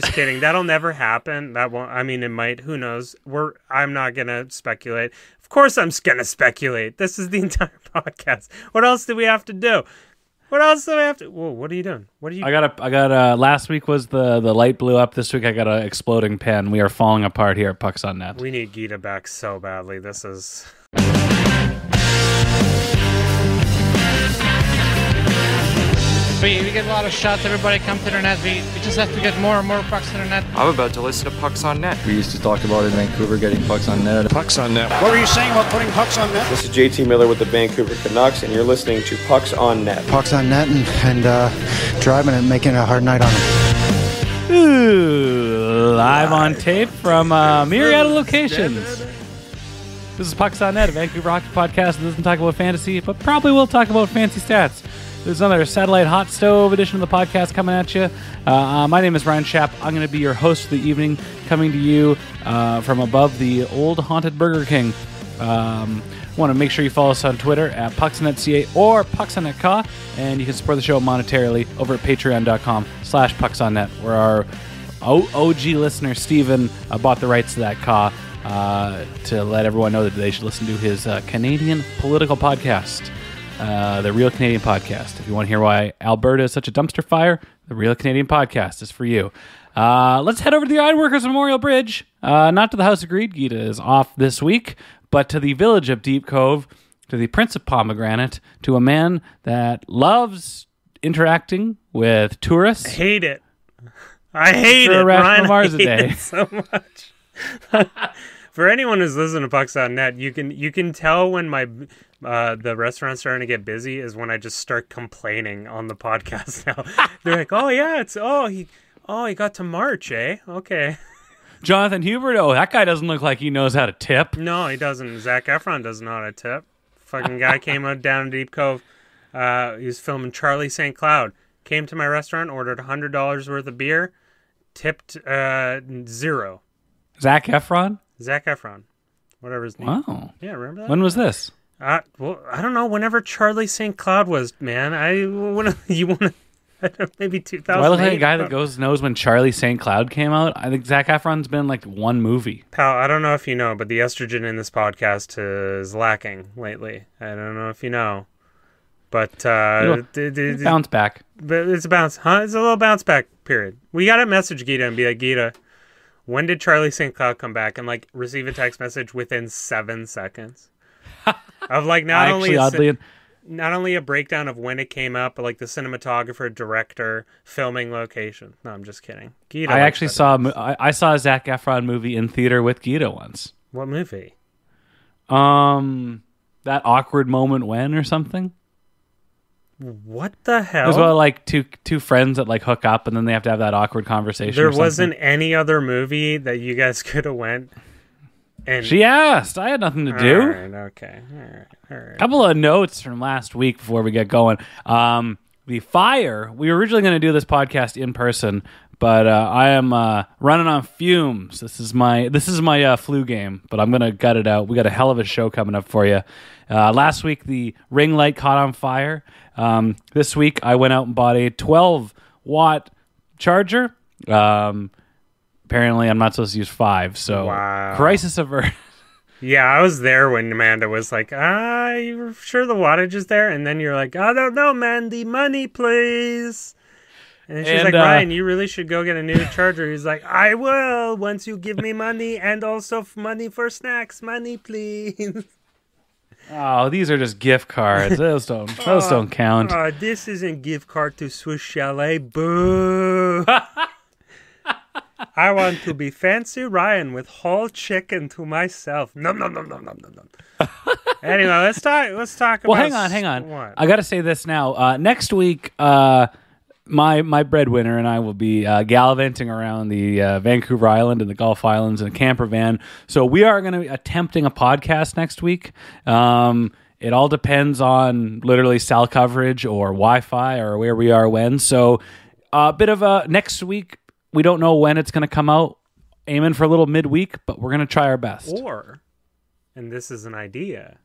Just kidding. That'll never happen. That won't. I mean, it might. Who knows? We're. I'm not gonna speculate. Of course, I'm gonna speculate. This is the entire podcast. What else do we have to do? What else do we have to? Whoa! What are you doing? What are you? I got a. I got a. Last week was the the light blew up. This week I got a exploding pen. We are falling apart here at Pucks on Net. we need Gita back so badly. This is. We, we get a lot of shots. Everybody come to the net. We, we just have to get more and more pucks to the net. I'm about to listen to Pucks on Net. We used to talk about in Vancouver getting pucks on net. Pucks on net. What were you saying about putting pucks on net? This is JT Miller with the Vancouver Canucks, and you're listening to Pucks on Net. pucks on net and, and uh, driving and making a hard night on them. Ooh, live on tape from uh, myriad of locations. This is Pucks on Net, a Vancouver hockey podcast that doesn't talk about fantasy, but probably will talk about fancy stats. There's another satellite hot stove edition of the podcast coming at you. Uh, uh, my name is Ryan Schapp. I'm going to be your host for the evening, coming to you uh, from above the old haunted Burger King. Um, want to make sure you follow us on Twitter at PucksOnNetCA or PucksOnNetCa, and you can support the show monetarily over at patreon.com slash PucksOnNet, where our OG listener, Steven, uh, bought the rights to that Ka uh, to let everyone know that they should listen to his Canadian political podcast, uh, the Real Canadian Podcast. If you want to hear why Alberta is such a dumpster fire, the Real Canadian Podcast is for you. Uh, let's head over to the Ironworkers Memorial Bridge. Uh, not to the House of Greed, Gita is off this week, but to the village of Deep Cove, to the Prince of Pomegranate, to a man that loves interacting with tourists. I hate it. I hate it. Ryan, I hate it so much. For anyone who's listening to Pucks on Net, you can you can tell when my uh, the restaurant's starting to get busy is when I just start complaining on the podcast. Now they're like, "Oh yeah, it's oh he oh he got to March, eh? Okay." Jonathan Hubert, oh, that guy doesn't look like he knows how to tip. No, he doesn't. Zac Efron doesn't know how to tip. Fucking guy came out down in Deep Cove. Uh, he was filming Charlie St. Cloud. Came to my restaurant, ordered hundred dollars worth of beer, tipped uh, zero. Zac Efron? Zac Efron, whatever his name. Wow. Yeah, remember that? When was this? Uh, well, I don't know. Whenever Charlie St. Cloud was, man, I wanna, you want to maybe two Do. I look like a guy that goes knows when Charlie St. Cloud came out? I think Zac Efron's been like one movie. Pal, I don't know if you know, but the estrogen in this podcast is lacking lately. I don't know if you know, but uh, It'll- d- d- d- Bounce back. but it's a bounce, huh? It's a little bounce back period. We got to message Gita and be like, Gita, when did Charlie St. Cloud come back? And like receive a text message within seven seconds of like not I only actually, a, oddly, not only a breakdown of when it came up, but like the cinematographer, director, filming location. No, I'm just kidding. Gita, I actually saw I, I saw a Zac Efron movie in theater with Gita once. what movie? Um, that awkward moment when or something. What the hell? It was about like two two friends that like hook up and then they have to have that awkward conversation. there wasn't any other movie that you guys could have went. And She asked. I had nothing to do. All right, okay, all right, all right. couple of notes from last week before we get going. Um, the fire. We were originally going to do this podcast in person, but uh, I am uh, running on fumes. This is my this is my uh, flu game, but I'm going to gut it out. We got a hell of a show coming up for you. Uh, last week, the ring light caught on fire. Um, this week, I went out and bought a 12 watt charger. Um, apparently, I'm not supposed to use five, so Wow. crisis averted. Yeah, I was there when Amanda was like, "Ah, you sure the wattage is there?" And then you're like, "I don't know, man. The money, please." And she's And, like, uh, "Ryan, you really should go get a new charger." He's like, "I will once you give me money and also money for snacks. Money, please." Oh, these are just gift cards. Those don't those don't count. Uh, this isn't gift card to Swiss Chalet. Boo. I want to be fancy Ryan with whole chicken to myself. Nom nom nom nom nom nom nom. anyway, let's talk. Let's talk Well, about. hang on, hang on. What? I got to say this now. Uh, next week, uh, my my breadwinner and I will be uh, gallivanting around the uh, Vancouver Island and the Gulf Islands in a camper van. So we are going to be attempting a podcast next week. Um, it all depends on literally cell coverage or Wi-Fi or where we are when. So a bit of a next week. We don't know when it's going to come out. Aiming for a little midweek, but we're going to try our best. Or, and this is an idea.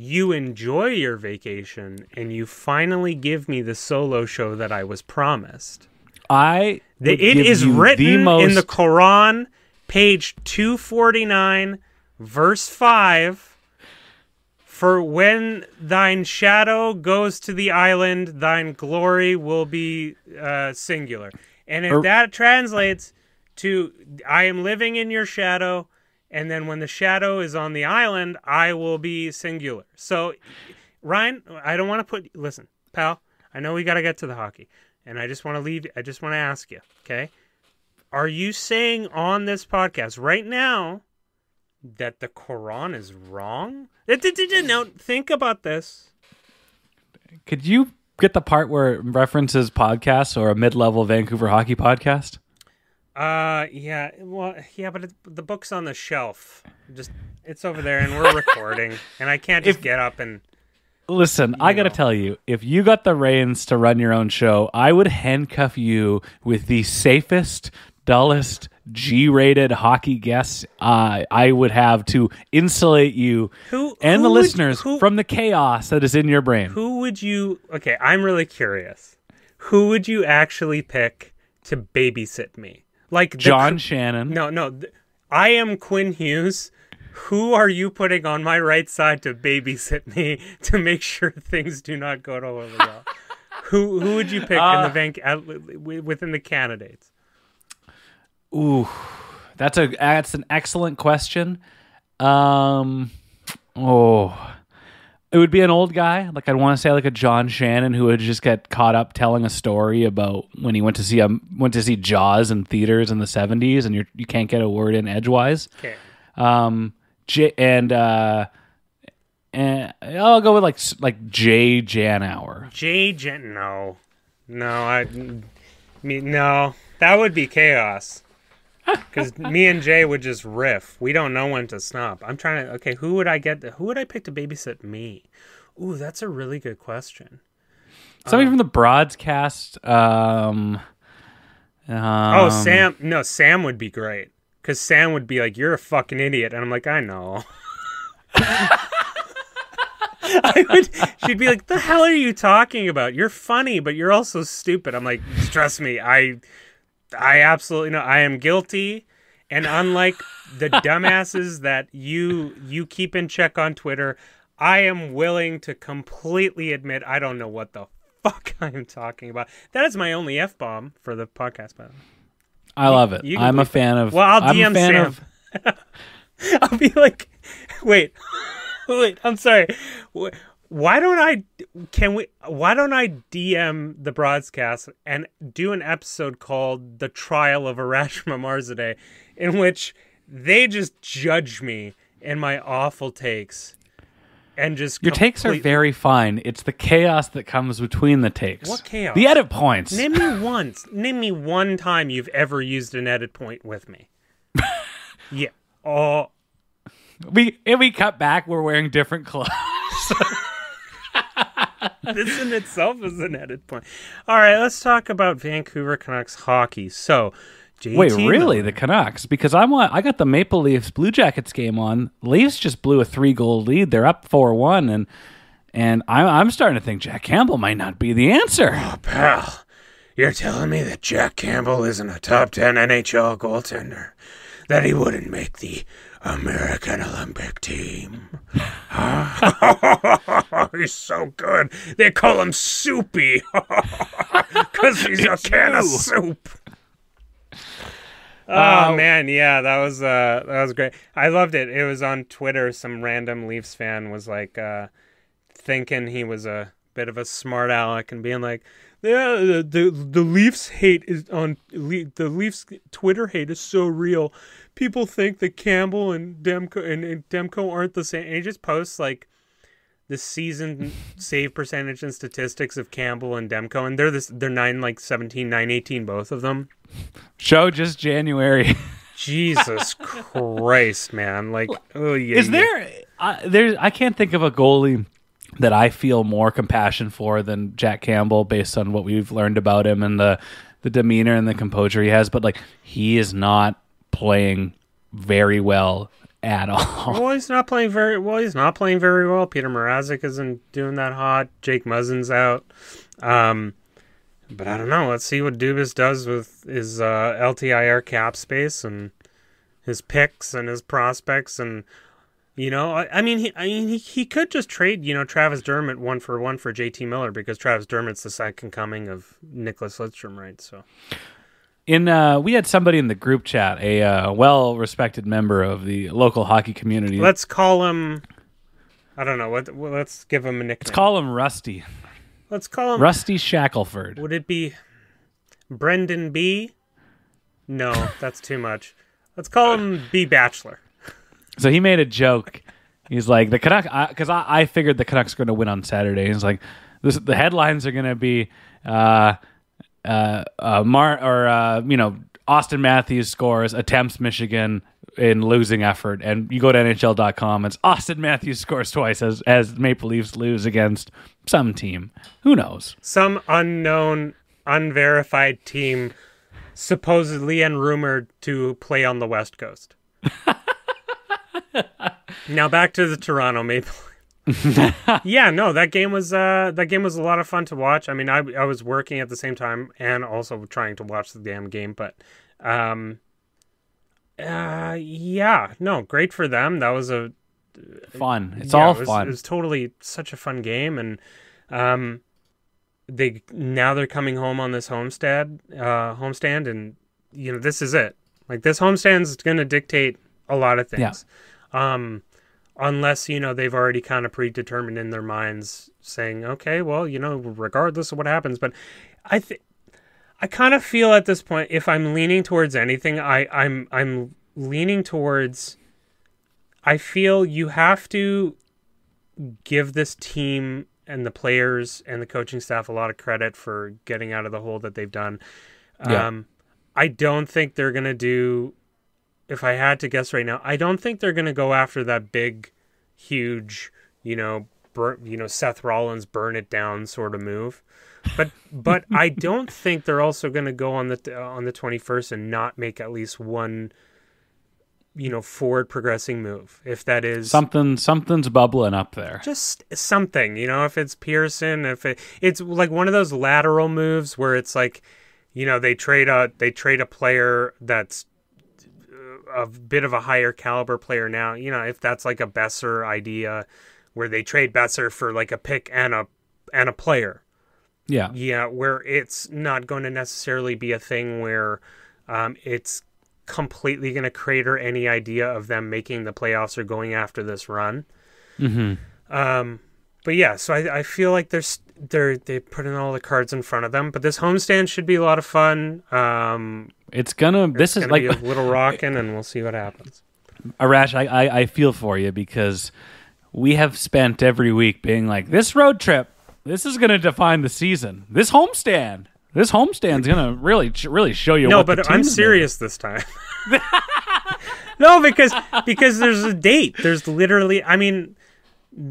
You enjoy your vacation and you finally give me the solo show that I was promised. I The, it is written the most, in the Quran, page 249, verse 5. For when thine shadow goes to the island, thine glory will be uh, singular. And if Er- that translates to, I am living in your shadow, and then when the shadow is on the island, I will be singular. So, Ryan, I don't want to put, listen, pal, I know we got to get to the hockey, and I just want to leave, I just want to ask you, okay? Are you saying on this podcast right now that the Quran is wrong? Now, think about this. Could you get the part where it references podcasts or a mid-level Vancouver hockey podcast? Uh, yeah, well, yeah, but it, the book's on the shelf. Just, it's over there, and we're recording, and I can't just If- get up and. Listen, I got to tell you, if you got the reins to run your own show, I would handcuff you with the safest, dullest, G-rated hockey guests uh, I would have to insulate you Who- and who the would- listeners who- from the chaos that is in your brain. Who would you? Okay, I'm really curious. Who would you actually pick to babysit me? Like John Shannon. No, no. I am Quinn Hughes. Who are you putting on my right side to babysit me to make sure things do not go over well? who who would you pick in Uh, the bank uh, within the candidates? Ooh, that's a that's an excellent question. Um, oh, it would be an old guy. Like I'd want to say like a John Shannon who would just get caught up telling a story about when he went to see a went to see Jaws in theaters in the seventies, and you you can't get a word in edgewise. Okay. Um, J- and uh, and I'll go with like like Jay Janower. Jay Jen. No, no. I me no. That would be chaos. Because me and Jay would just riff. We don't know when to stop. I'm trying to. Okay, who would I get? Who would I pick to babysit me? Ooh, that's a really good question. Somebody from the broadcast. Um, Oh, um, Sam. No, Sam would be great. Because Sam would be like, "You're a fucking idiot," and I'm like, "I know." I would. She'd be like, "The hell are you talking about? You're funny, but you're also stupid." I'm like, "Trust me, I, I absolutely know. I am guilty." And unlike the dumbasses that you you keep in check on Twitter, I am willing to completely admit I don't know what the fuck I am talking about. That is my only f bomb for the podcast. By the way. I love it. I'm a fan of. Well, I'll I'm DM a fan Sam. of. I'll be like, wait, wait. I'm sorry. Wh- Why don't I? Can we? Why don't I DM the broadcast and do an episode called "The Trial of Arashma Marzadeh," in which they just judge me and my awful takes, and just Your takes are very fine. It's the chaos that comes between the takes. What chaos? The edit points. Name me once. Name me one time you've ever used an edit point with me. yeah. Oh, we if we cut back, we're wearing different clothes. this in itself is an edit point. All right, let's talk about Vancouver Canucks hockey. So, JT Wait, really? Miller- The Canucks? Because I'm on, I got the Maple Leafs Blue Jackets game on. Leafs just blew a three goal lead. They're up four one, and and I'm I'm starting to think Jack Campbell might not be the answer. Oh, pal? You're telling me that Jack Campbell isn't a top ten NHL goaltender? That he wouldn't make the American Olympic team? he's so good. They call him Soupy because he's a can of soup. Oh man, yeah, that was uh that was great. I loved it. It was on Twitter. Some random Leafs fan was like uh thinking he was a bit of a smart aleck and being like, "Yeah, the the, the Leafs hate is on the Leafs Twitter hate is so real. People think that Campbell and Demko and, and Demko aren't the same." And he just posts like the season save percentage and statistics of Campbell and Demko, and they're this they're nine like 17, 9, 18, both of them. Show just January. Jesus Christ, man! Like, oh yeah. Is there? Uh, there, I can't think of a goalie that I feel more compassion for than Jack Campbell, based on what we've learned about him and the the demeanor and the composure he has. But like, he is not playing very well at all. Well, he's not playing very well. He's not playing very well. Petr Mrazek isn't doing that hot. Jake Muzzin's out. Um, but I don't know. Let's see what Dubas does with his uh, LTIR cap space and his picks and his prospects and you know, I, I mean, he, I mean, he, he could just trade, you know, Travis Dermott one for one for JT Miller because Travis Dermott's the second coming of Nicklas Lidstrom, right? So, In uh, we had somebody in the group chat, a uh, well-respected member of the local hockey community. let's call him. I don't know what. Well, let's give him a nickname. let's call him Rusty. Let's call him. Rusty Shackelford. Would it be Brendan B? No, that's too much. Let's call him B Bachelor. So he made a joke. He's like the Canuck because I, I, figured the Canucks are going to win on Saturday. He's like, this, the headlines are going to be, uh, uh, uh, Mar or uh, you know, Austin Matthews scores, attempts Michigan in losing effort, and you go to NHL.com. It's Austin Matthews scores twice as as Maple Leafs lose against some team. Who knows? Some unknown, unverified team, supposedly and rumored to play on the West Coast. now back to the Toronto Maple. yeah, no, that game was uh, that game was a lot of fun to watch. I mean, I I was working at the same time and also trying to watch the damn game, but um, uh, yeah, no, great for them. That was a Fun. It's yeah, all it was, fun. It was totally such a fun game, and um, they now they're coming home on this homestead, uh, homestand, and you know this is it. Like this homestand's going to dictate a lot of things. Um, unless you know they've already kind of predetermined in their minds, saying, okay, well, you know, regardless of what happens, but I think. I kind of feel at this point, if I'm leaning towards anything, I, I'm I'm leaning towards I feel you have to give this team and the players and the coaching staff a lot of credit for getting out of the hole that they've done. Yeah. Um, I don't think they're going to do, if I had to guess right now, I don't think they're going to go after that big, huge, you know, bur- you know, Seth Rollins burn it down sort of move. But but I don't think they're also going to go on the on the 21st and not make at least one you know forward progressing move if that is Something something's bubbling up there. just something you know if it's pearson if it, it's like one of those lateral moves where it's like you know they trade a they trade a player that's a bit of a higher caliber player now you know if that's like a Boeser idea where they trade Boeser for like a pick and a and a player Yeah. yeah, where it's not going to necessarily be a thing where um, it's completely going to crater any idea of them making the playoffs or going after this run. Mm-hmm. Um, but yeah, so I, I feel like there's they're they put in all the cards in front of them. But this homestand should be a lot of fun. Um, It's gonna. This it's is gonna like a little rocking, and we'll see what happens. Arash, I, I, I feel for you because we have spent every week being like, this road trip, this is going to define the season. This homestand, this homestand's going to really, really show you. No, but I'm team's made serious this time. no, because because there's a date. There's literally, I mean,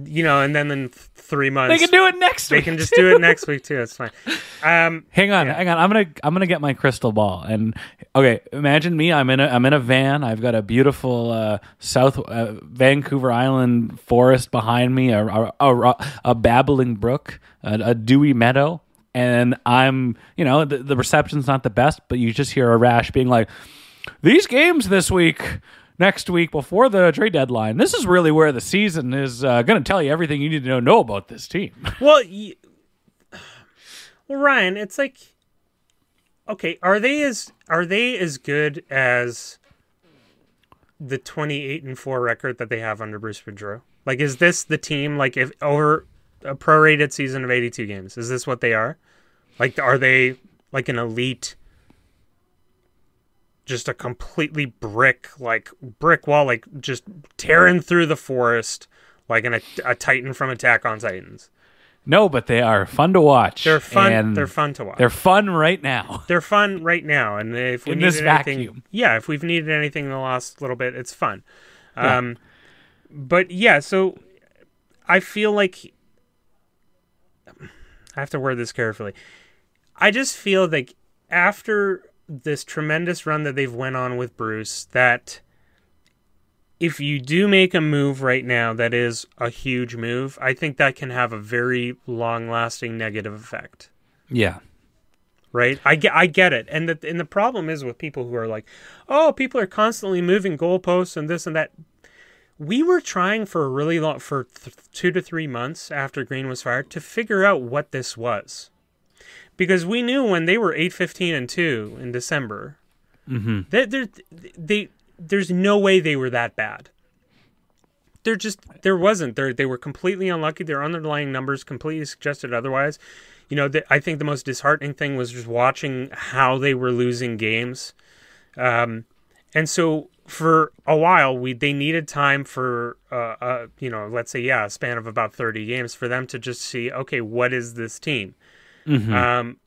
you know, and then in three months They can do it next week. They can just do it next week too. It's fine. Um, Hang on, hang on. I'm gonna I'm gonna get my crystal ball and okay. Imagine me. I'm in a I'm in a van. I've got a beautiful uh, South uh, Vancouver Island forest behind me. A a, a, a babbling brook, a, a dewy meadow, and I'm you know the, the reception's not the best, but you just hear Arash being like, "These games this week." Next week, before the trade deadline, this is really where the season is uh, going to tell you everything you need to know, about this team. well, well, Ryan, it's like, okay, are they as are they as good as the twenty eight and four record that they have under Bruce Boudreau? Like, is this the team? Like, if over a prorated season of eighty two games, is this what they are? Like, are they like an elite? Just a completely brick like brick wall like just tearing through the forest like an, a titan from attack on titans No, but they are fun to watch. they're fun and they're fun to watch They're fun right now. they're fun right now and if we In needed this anything vacuum. yeah if we've needed anything in the last little bit it's fun um but yeah so i feel like i have to word this carefully i just feel like after this tremendous run that they've went on with bruce that if you do make a move right now that is a huge move i think that can have a very long lasting negative effect Yeah. right? I get, I get it, and the and the problem is with people who are like, oh, people are constantly moving goalposts and this and that. We were trying for a really long, for th- two to three months after Green was fired, to figure out what this was, because we knew when they were eight fifteen and two in December, Mm-hmm. they, they're, they there's no way they were that bad. They're just there wasn't. They they were completely unlucky. Their underlying numbers completely suggested otherwise. You know, the, I think the most disheartening thing was just watching how they were losing games. Um, and so for a while, we they needed time for uh, uh, you know, let's say yeah, a span of about thirty games for them to just see, okay, what is this team? Um,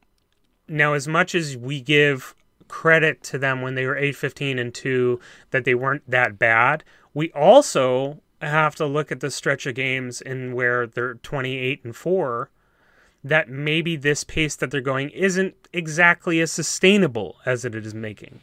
now, as much as we give credit to them when they were 8 15 and 2 that they weren't that bad, we also have to look at the stretch of games in where they're 28 and 4 that maybe this pace that they're going isn't exactly as sustainable as it is making.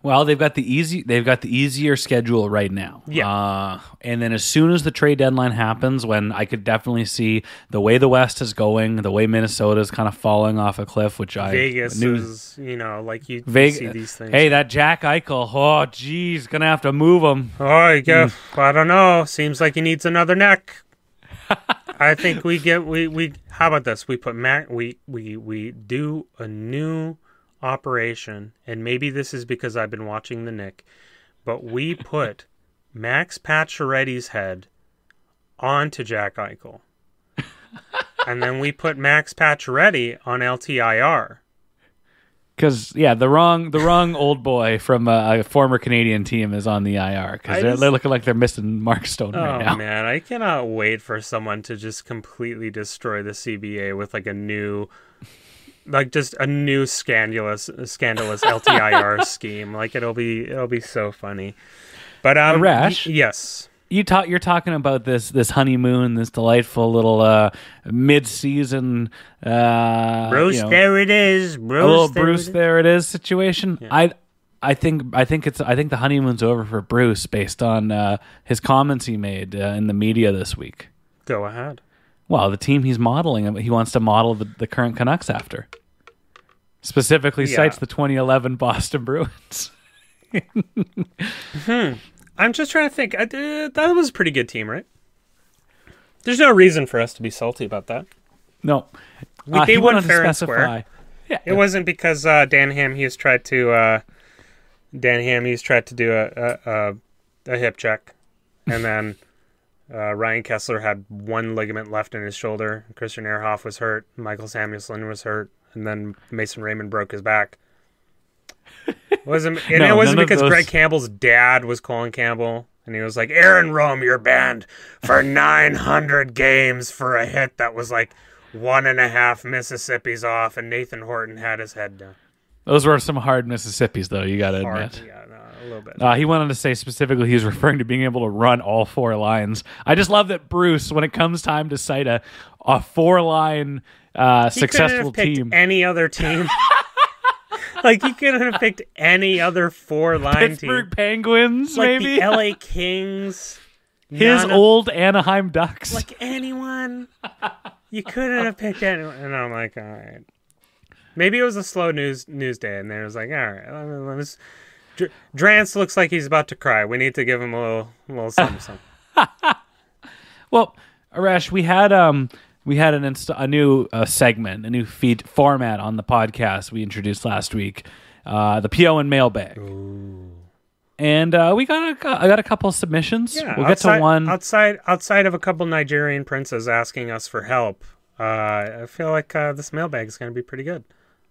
Well, they've got the easy. They've got the easier schedule right now. Yeah. Uh, and then as soon as the trade deadline happens, when I could definitely see the way the West is going, the way Minnesota is kind of falling off a cliff, which I Vegas knew. is, you know, like you Vegas. see these things. Hey, that Jack Eichel. Oh, geez, gonna have to move him. Oh, you go. I don't know. Seems like he needs another neck. I think we get we we. How about this? We put Matt. We we we do a new operation, and maybe this is because I've been watching the Nick, but we put Max Pacioretty's head onto Jack Eichel, and then we put Max Pacioretty on LTIR. Because yeah, the wrong the wrong old boy from a, a former Canadian team is on the IR because they're, they're looking like they're missing Mark Stone Oh right now. man, I cannot wait for someone to just completely destroy the CBA with like a new, like just a new scandalous, scandalous LTIR scheme. Like it'll be, it'll be so funny. But um, Arash? y- yes, you talk you're talking about this this honeymoon this delightful little uh mid-season uh Bruce, you know, there it is, Bruce. little there Bruce it is. there it is situation I I think I think it's I think the honeymoon's over for Bruce based on uh, his comments he made uh, in the media this week. Go ahead. Well, the team he's modeling, he wants to model the, the current Canucks after. Specifically, Yeah. cites the 2011 Boston Bruins. I'm just trying to think. I, uh, that was a pretty good team, right? There's no reason for us to be salty about that. No, We- Uh, they won went on to fair and square. Yeah, It wasn't because uh, Dan Hamhuis tried to uh, Dan Hamhuis tried to do a a, a, a hip check, and then uh, Ryan Kesler had one ligament left in his shoulder. Christian Ehrhoff was hurt. Mikael Samuelsson was hurt, and then Mason Raymond broke his back. It wasn't and No, it wasn't because those- Greg Campbell's dad was Colin Campbell, and he was like, "Aaron Rome, you're banned for 900 games for a hit that was like." One and a half Mississippi's off, and Nathan Horton had his head down. those were some hard Mississippi's, though. You got to admit. yeah, no, a little bit. Uh, he went on to say specifically he was referring to being able to run all four lines. I just love that Bruce, when it comes time to cite a, a four line uh, He successful have team, Any other team? like he couldn't have picked any other four line Pittsburgh team, Penguins, like maybe the L.A. Kings. his old Anaheim Ducks. like anyone. You couldn't have picked anyone, and I'm like, all right. Maybe it was a slow news news day, and they was like, all right, let me, let me s- Dr- Drance looks like he's about to cry. We need to give him a little, a little something. something. Well, Arash, we had um we had an inst- a new uh, segment, a new feed format on the podcast we introduced last week, uh, the PO and mailbag. And uh, we got a, I got a couple submissions. Yeah, we'll get to one. outside outside of a couple Nigerian princes asking us for help. Uh, I feel like uh, this mailbag is going to be pretty good.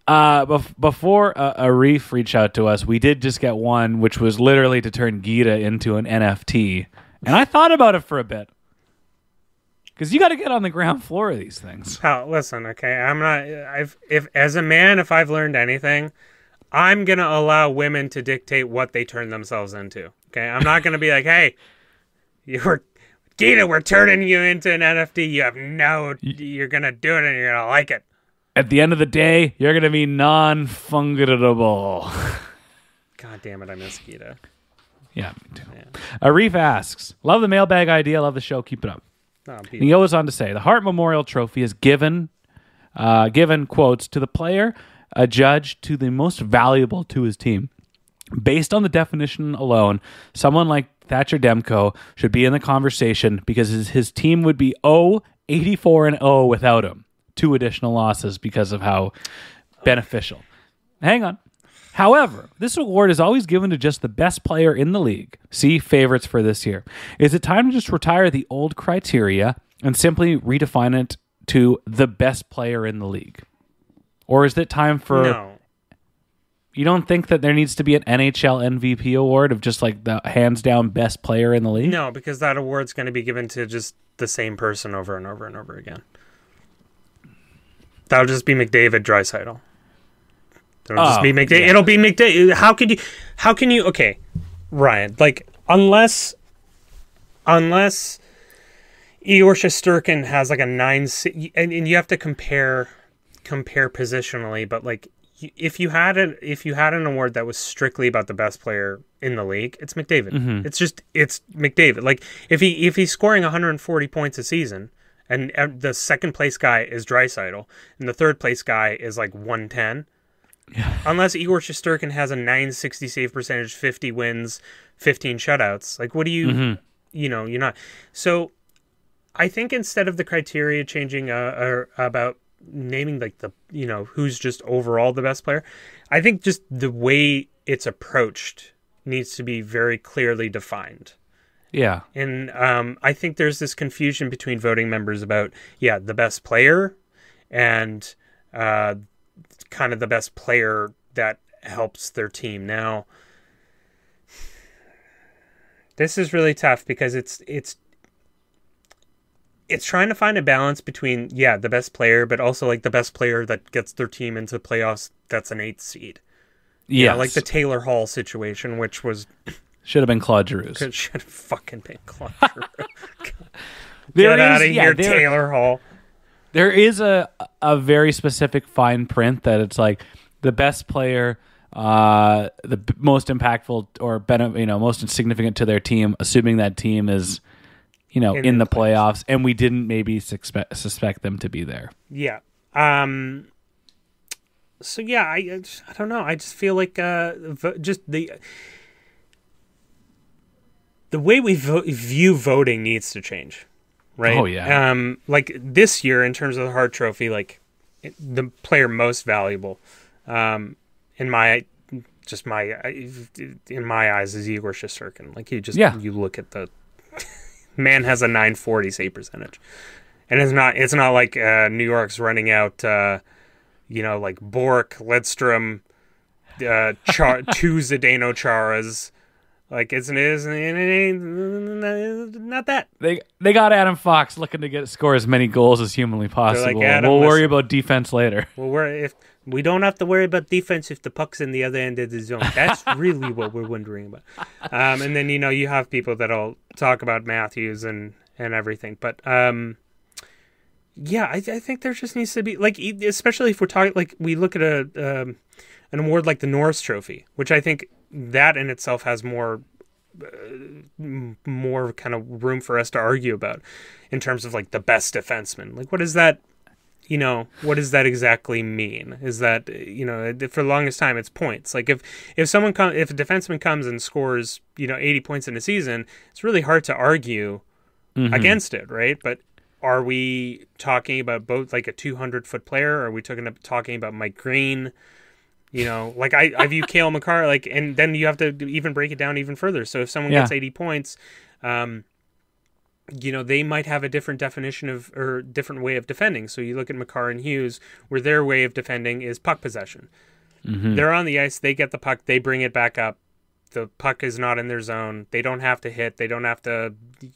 Uh, bef- before uh, Arif reached out to us, we did just get one, which was literally to turn Gita into an NFT, and I thought about it for a bit because you got to get on the ground floor of these things. Pal, listen, okay, I'm not. I've if as a man, if I've learned anything, I'm gonna allow women to dictate what they turn themselves into. Okay, I'm not gonna be like, hey, you're Gita, we're turning you into an NFT. You have no, you're gonna do it and you're gonna like it. At the end of the day, you're gonna be non-fungible. God damn it, I miss Gita. yeah, me too. Arif asks, "Love the mailbag idea. Love the show. Keep it up." Oh, he goes on to say, "The Hart Memorial Trophy is given, uh, given quotes to the player adjudged to the most valuable to his team. Based on the definition alone, someone like Thatcher Demko should be in the conversation because his, his team would be 0 84 and 0 without him. Two additional losses because of how beneficial. Hang on. However, this award is always given to just the best player in the league. See favorites for this year. Is it time to just retire the old criteria and simply redefine it to the best player in the league? Or is it time for no. you don't think that there needs to be an NHL MVP award of just like the hands down best player in the league? No, because that award's going to be given to just the same person over and over and over again. That'll just be McDavid Draisaitl. It'll just Oh, be McDavid. yeah. It'll be McDavid. How could you? How can you? Okay, Ryan. Like unless, unless Igor Shesterkin has like a nine, and, and you have to compare compare positionally, but like if you had a if you had an award that was strictly about the best player in the league, it's McDavid. Mm-hmm. It's just it's McDavid. Like if he if he's scoring 140 points a season, and the second place guy is Draisaitl, and the third place guy is like 110. Unless Igor Shesterkin has a 960 save percentage, 50 wins, 15 shutouts, like what do you, you know, you're not. So I think instead of the criteria changing uh, or about naming like the you know who's just overall the best player, I think just the way it's approached needs to be very clearly defined. Yeah. And um, I think there's this confusion between voting members about yeah the best player and uh, kind of the best player that helps their team. Now this is really tough because it's it's it's trying to find a balance between yeah the best player but also like the best player that gets their team into playoffs that's an eighth seed Yeah. like the taylor hall situation which was should have been Claude Giroux. should have fucking been Claude There get out is- of yeah, here taylor hall There is a a very specific fine print that it's like the best player, uh, the b- most impactful or bene- you know most significant to their team, assuming that team is, you know, In in, the the playoffs, and we didn't maybe suspect suspect them to be there. Yeah. Um. So yeah, I I just- I don't know. I just feel like uh, just the the way we vo- view voting needs to change, right? Oh, yeah. Um. Like this year, in terms of the Hart Trophy, like the player most valuable, um, in my just my in my eyes is Igor Shesterkin. Like you just Yeah. you look at the man has a 940 save percentage and it's not it's not like uh, New York's running out uh, you know like Bourque, Lidstrom, uh, Char- two Zdeno Charas. Like it's it is it ain't not that. They they got Adam Fox looking to get score as many goals as humanly possible. Adam, we'll worry about defense later. Well, we're if we don't have to worry about defense if the puck's in the other end of the zone. That's really what we're wondering about. Um, and then you know you have people that'll talk about Matthews and and everything, but um, yeah, I, I think there just needs to be like, especially if we're talking like we look at a um, an award like the Norris Trophy, which I think that in itself has more m- more kind of room for us to argue about in terms of like the best defenseman. Like, what is that? You know, what does that exactly mean? Is that you know, for the longest time, it's points. Like if if someone come, if a defenseman comes and scores, you know, eighty points in a season, it's really hard to argue mm-hmm. against it, right? But are we talking about both like a 200 foot player? Or are we talking talking about Mike Green? You know, like I, I view Cale Makar like, and then you have to even break it down even further. So if someone Yeah. gets 80 points, um, you know, they might have a different definition of or different way of defending. So you look at Makar and Hughes, where their way of defending is puck possession. They're on the ice, they get the puck, they bring it back up. The puck is not in their zone. They don't have to hit. They don't have to,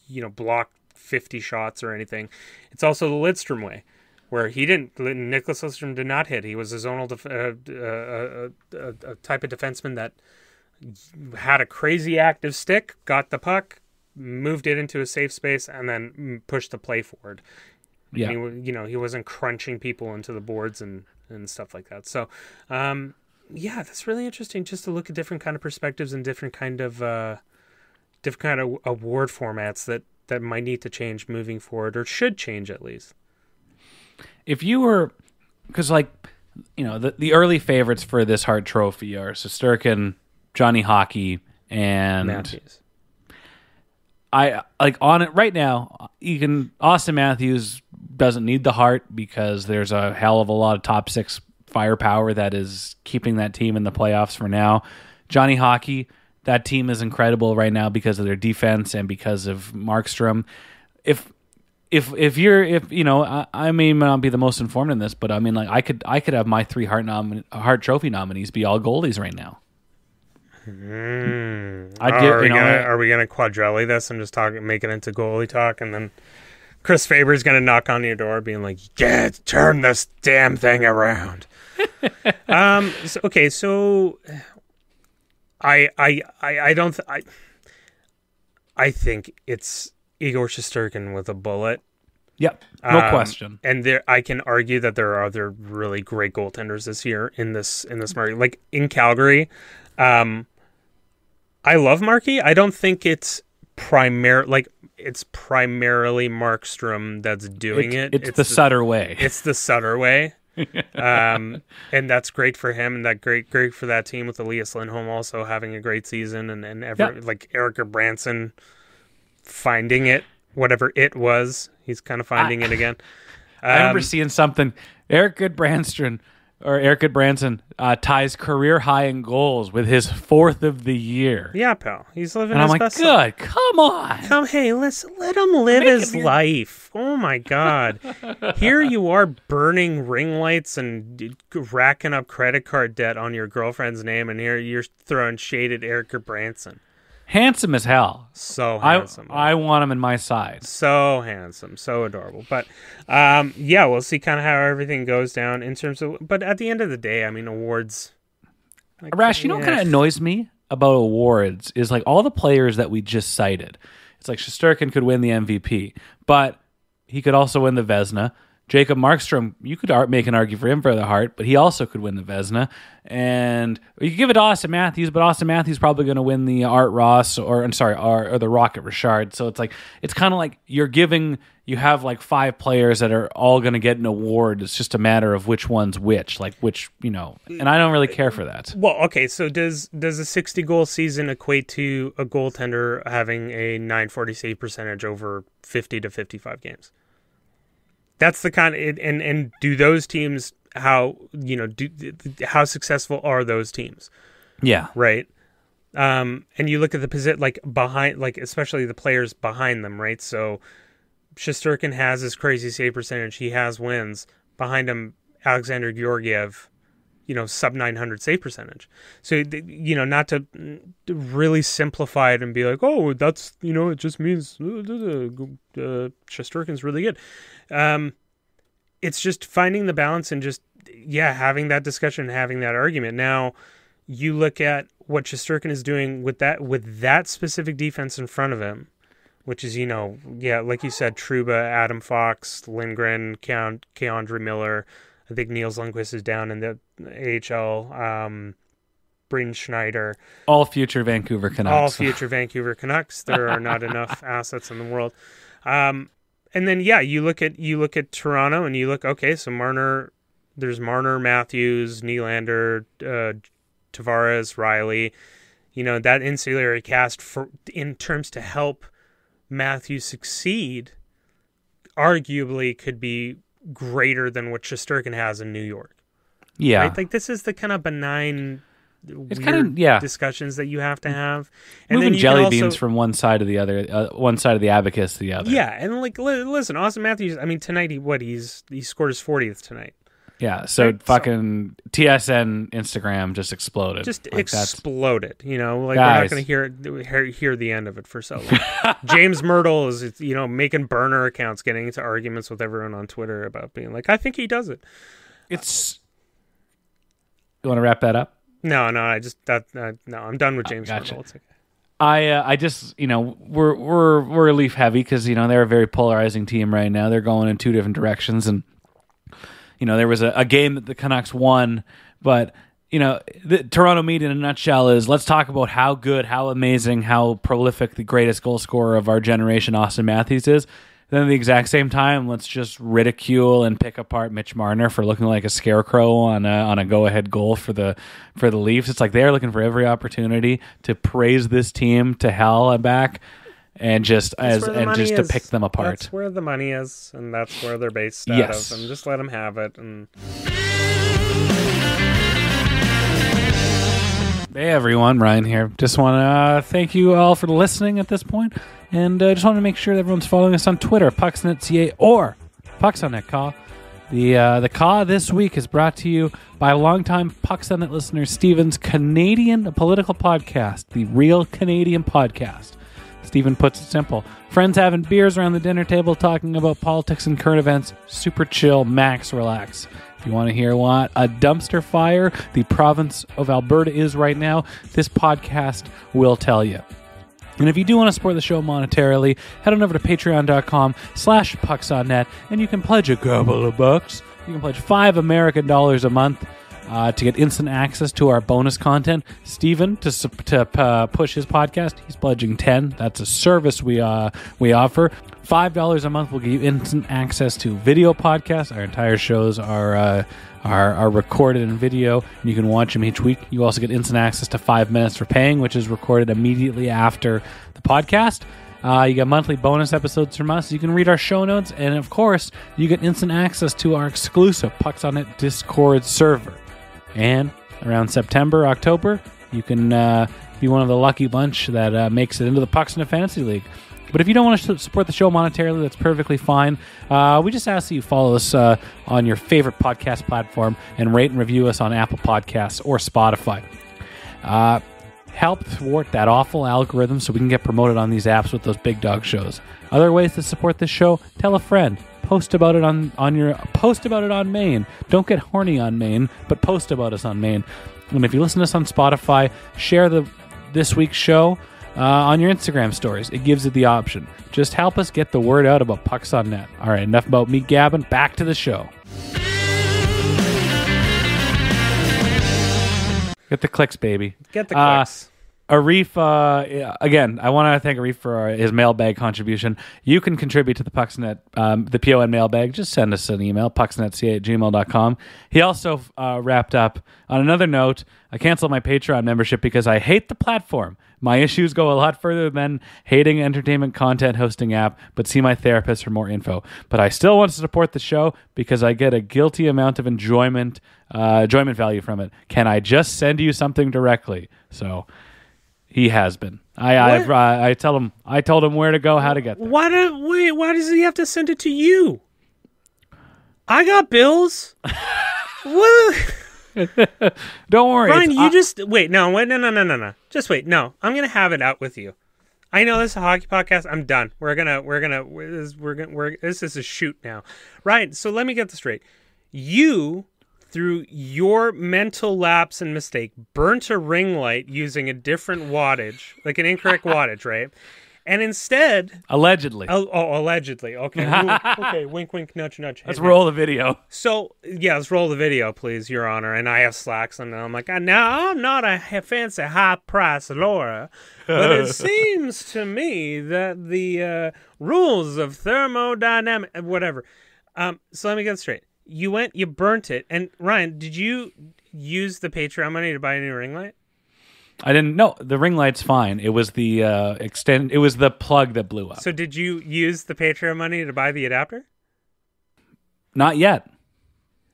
you know, block 50 shots or anything. It's also the Lidstrom way, where he didn't. Nicklas Lidstrom did not hit. He was a zonal, def, uh, uh, uh, uh, a type of defenseman that had a crazy active stick, got the puck, moved it into a safe space, and then mm, pushed the play forward. Yeah. He, you know, he wasn't crunching people into the boards and and stuff like that. So, um, yeah, that's really interesting just to look at different kind of perspectives and different kind of uh, different kind of award formats that that might need to change moving forward or should change at least. If you were because like you know the the early favorites for this Hart Trophy are Shesterkin, Johnny Hockey, and Matthews. I like on it right now. You can Austin Matthews doesn't need the heart because there's a hell of a lot of top six firepower that is keeping that team in the playoffs for now. Johnny Hockey, that team is incredible right now because of their defense and because of Markstrom. If if if you're if you know I, I may not be the most informed in this, but I mean like I could I could have my three heart nom- heart trophy nominees be all goalies right now. Mm. I'd are, give- we know, gonna, I- are we gonna quadrelli this and just talk, make it into goalie talk, and then Chris Faber's gonna knock on your door, being like, "Yeah, turn this damn thing around." um. So, okay. So, I, I, I, I don't. Th- I, I think it's Igor Shesterkin with a bullet. Yep, no Um, question. And there, I can argue that there are other really great goaltenders this year in this in this market. Like in Calgary, um, I love Markey. I don't think it's primary like it's primarily Markstrom that's doing It- it. it's, the Sutter way. It's the Sutter way. um, and that's great for him, and that great great for that team with Elias Lindholm also having a great season, and and ever, like Erica Branson finding it, whatever it was, he's kind of finding it again. I remember Um, seeing something. Erik Gudbranson or Erik Gudbranson uh, ties career high in goals with his fourth of the year. Yeah, pal, he's living and I'm his like, best. good, life. come on. Come, hey, let's let him live his life. Oh my God! Here you are burning ring lights and racking up credit card debt on your girlfriend's name, and here you're throwing shade at Eric Branson. Handsome as hell. So I handsome. I want him in my side. so handsome, so adorable. But um, yeah, we'll see kind of how everything goes down in terms of. But at the end of the day, I mean, awards. like, Rash, you know what kind of annoys me about awards is like all the players that we just cited. It's like Shesterkin could win the MVP, but he could also win the Vezina. Jacob Markstrom, you could make an argument for him for the Hart, but he also could win the Vezina. And you could give it to Austin Matthews, but Austin Matthews probably going to win the Art Ross or I'm sorry, or, or the Rocket Richard. So it's like it's kind of like you're giving you have like five players that are all going to get an award. It's just a matter of which one's which, like which you know. And I don't really care for that. Well, okay, so does does a 60 goal season equate to a goaltender having a 940 save percentage over 50 to 55 games? That's the kind of and and do those teams how you know do how successful are those teams? Yeah. right? Um, and you look at the position like behind, like especially the players behind them, right? So Shesterkin has his crazy save percentage. He has wins behind him. Alexander Georgiev, you know, sub 900 save percentage. So you know, not to really simplify it and be like, oh, that's you know, it just means uh, uh, Shesterkin's really good. Um, it's just finding the balance and just yeah, having that discussion, having that argument. Now, you look at what Shesterkin is doing with that with that specific defense in front of him, which is you know yeah, like you said, Trouba, Adam Fox, Lindgren, K'Andre Miller. I think Nils Lundkvist is down in the AHL. Um, Bryn Schneider, All future Vancouver Canucks. all future Vancouver Canucks. There are not enough assets in the world. Um, and then yeah, you look at you look at Toronto and you look okay. So Marner, there's Marner, Matthews, Nylander, uh, Tavares, Rielly. You know that ancillary cast for in terms to help Matthews succeed. Arguably, could be greater than what Shesterkin has in New York. yeah. Right? Like this is the kind of benign. It's weird kinda- yeah. discussions that you have to have, Moving you jelly also- beans from one side to the other, uh, one side of the abacus to the other. Yeah, and like li- listen, Austin Matthews. I mean, tonight he what he's he scored his fortieth tonight. Yeah. So Right, so- fucking TSN Instagram just exploded. Just Like, exploded. You know, like we're not going to hear, hear hear the end of it for so long. James Mirtle is you know making burner accounts, getting into arguments with everyone on Twitter about being like, I think he does it. It's. You want to wrap that up? No, no, I just that uh, no, I'm done with James gotcha. Mirtle. It's okay. I uh, I just you know we're we're we're Leaf heavy because you know they're a very polarizing team right now. They're going in two different directions, and you know there was a, a game that the Canucks won, but you know the Toronto media in a nutshell is let's talk about how good, how amazing, how prolific the greatest goal scorer of our generation, Austin Matthews, is. Then at the exact same time, let's just ridicule and pick apart Mitch Marner for looking like a scarecrow on a, on a go ahead goal for the for the Leafs. It's like they're looking for every opportunity to praise this team to hell and back, and just That's as and just to pick them apart. That's where the money is, and that's where they're based out Yes. of. And just let them have it. And Hey everyone, Ryan here. Just want to uh, thank you all for listening at this point, and uh, just want to make sure that everyone's following us on Twitter, PucksNetCA or PucksOnNet Call. The uh, the call this week is brought to you by longtime Pucks on Net listener Steven's Canadian political podcast, the Real Canadian Podcast. Stephen puts it simple: friends having beers around the dinner table, talking about politics and current events. Super chill, max relax. If you want to hear what a dumpster fire the province of Alberta is right now, this podcast will tell you. And if you do want to support the show monetarily, head on over to patreon.com slash pucksonnet and you can pledge a couple of bucks. You can pledge five American dollars a month uh, to get instant access to our bonus content. Steven, to, to uh, push his podcast, he's pledging 10 That's a service we, uh, we offer. $5 a month will give you instant access to video podcasts. Our entire shows are... Uh, are, are recorded in video and you can watch them each week. You also get instant access to five minutes for paying, which is recorded immediately after the podcast. Uh, you get monthly bonus episodes from us. You can read our show notes, and of course, you get instant access to our exclusive Pucks on Net Discord server. And around September, October, you can uh, be one of the lucky bunch that uh, makes it into the Pucks on Net Fantasy League. But if you don't want to support the show monetarily, that's perfectly fine. Uh, we just ask that you follow us uh, on your favorite podcast platform and rate and review us on Apple Podcasts or Spotify. Uh, help thwart that awful algorithm so we can get promoted on these apps with those big dog shows. Other ways to support this show: tell a friend, post about it on on your post about it on main. Don't get horny on main, but post about us on main. And if you listen to us on Spotify, share the this week's show uh, on your Instagram stories. It gives it the option. Just help us get the word out about Pucks on Net. All right, enough about me gabbing. Back to the show. Get the clicks, baby. get the Uh, clicks. Arif, uh, again, I want to thank Arif for uh, his mailbag contribution. You can contribute to the Pucksnet, um, the PON mailbag. Just send us an email, pucksnetca at gmail.com. He also uh, wrapped up on another note. I canceled my Patreon membership because I hate the platform. My issues go a lot further than hating entertainment content hosting app, but see my therapist for more info. But I still want to support the show because I get a guilty amount of enjoyment, uh, enjoyment value from it. Can I just send you something directly? So he has been. I I've, uh, I tell him I told him where to go, how to get there. Why do wait? Why does he have to send it to you? I got bills. what? Don't worry, Ryan, you I- just wait. No, wait, no, no, no, no, no. Just wait. No, I'm gonna have it out with you. I know this is a hockey podcast. I'm done. We're gonna, we're gonna, we're, we're gonna, we're, this is a shoot now, right? So let me get this straight. You, through your mental lapse and mistake, burnt a ring light using a different wattage, like an incorrect wattage, right? And instead, allegedly. oh, oh allegedly, okay, Ooh, okay, wink, wink, nudge, nudge. Let's Hey, hey. roll the video. So yeah, let's roll the video, please, Your Honor. And I have slacks, and I'm like, now I'm not a fancy high price Laura, but it seems to me that the uh, rules of thermodynamic, whatever. Um, so let me get straight. You went, you burnt it, and Ryan, did you use the Patreon money to buy a new ring light? I didn't know the ring light's fine. It was the uh, extend. It was the plug that blew up. So did you use the Patreon money to buy the adapter? Not yet.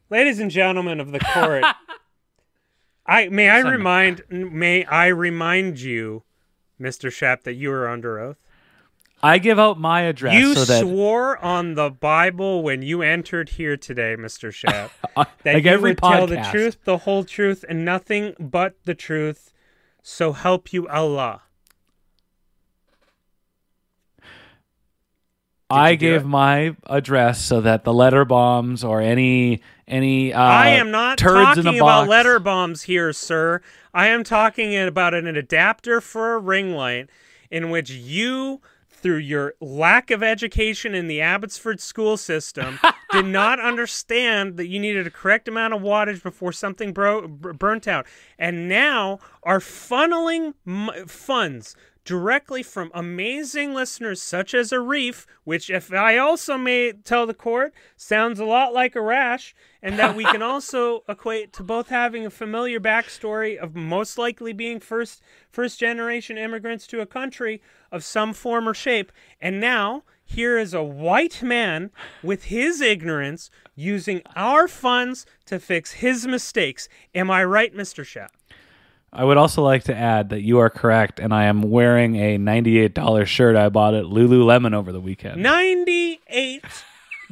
Ladies and gentlemen of the court, I may I remind may I remind you, Mr. Shep, that you are under oath. I give out my address You so that swore on the Bible when you entered here today, Mr. Shep, that like you every would tell the truth, the whole truth, and nothing but the truth. So help you Allah. I you gave my address so that the letter bombs or any any uh, I am not talking about letter bombs here, sir. I am talking about an adapter for a ring light in which you, through your lack of education in the Abbotsford school system, did not understand that you needed a correct amount of wattage before something bro- b- burnt out, and now are funneling m- funds directly from amazing listeners such as Arif, which, if I also may tell the court, sounds a lot like a rash, and that we can also equate to both having a familiar backstory of most likely being first first generation immigrants to a country of some form or shape, and now here is a white man with his ignorance using our funds to fix his mistakes. Am I right, Mr. Schapp? I would also like to add that you are correct, and I am wearing a $98 shirt I bought at Lululemon over the weekend. Ninety-eight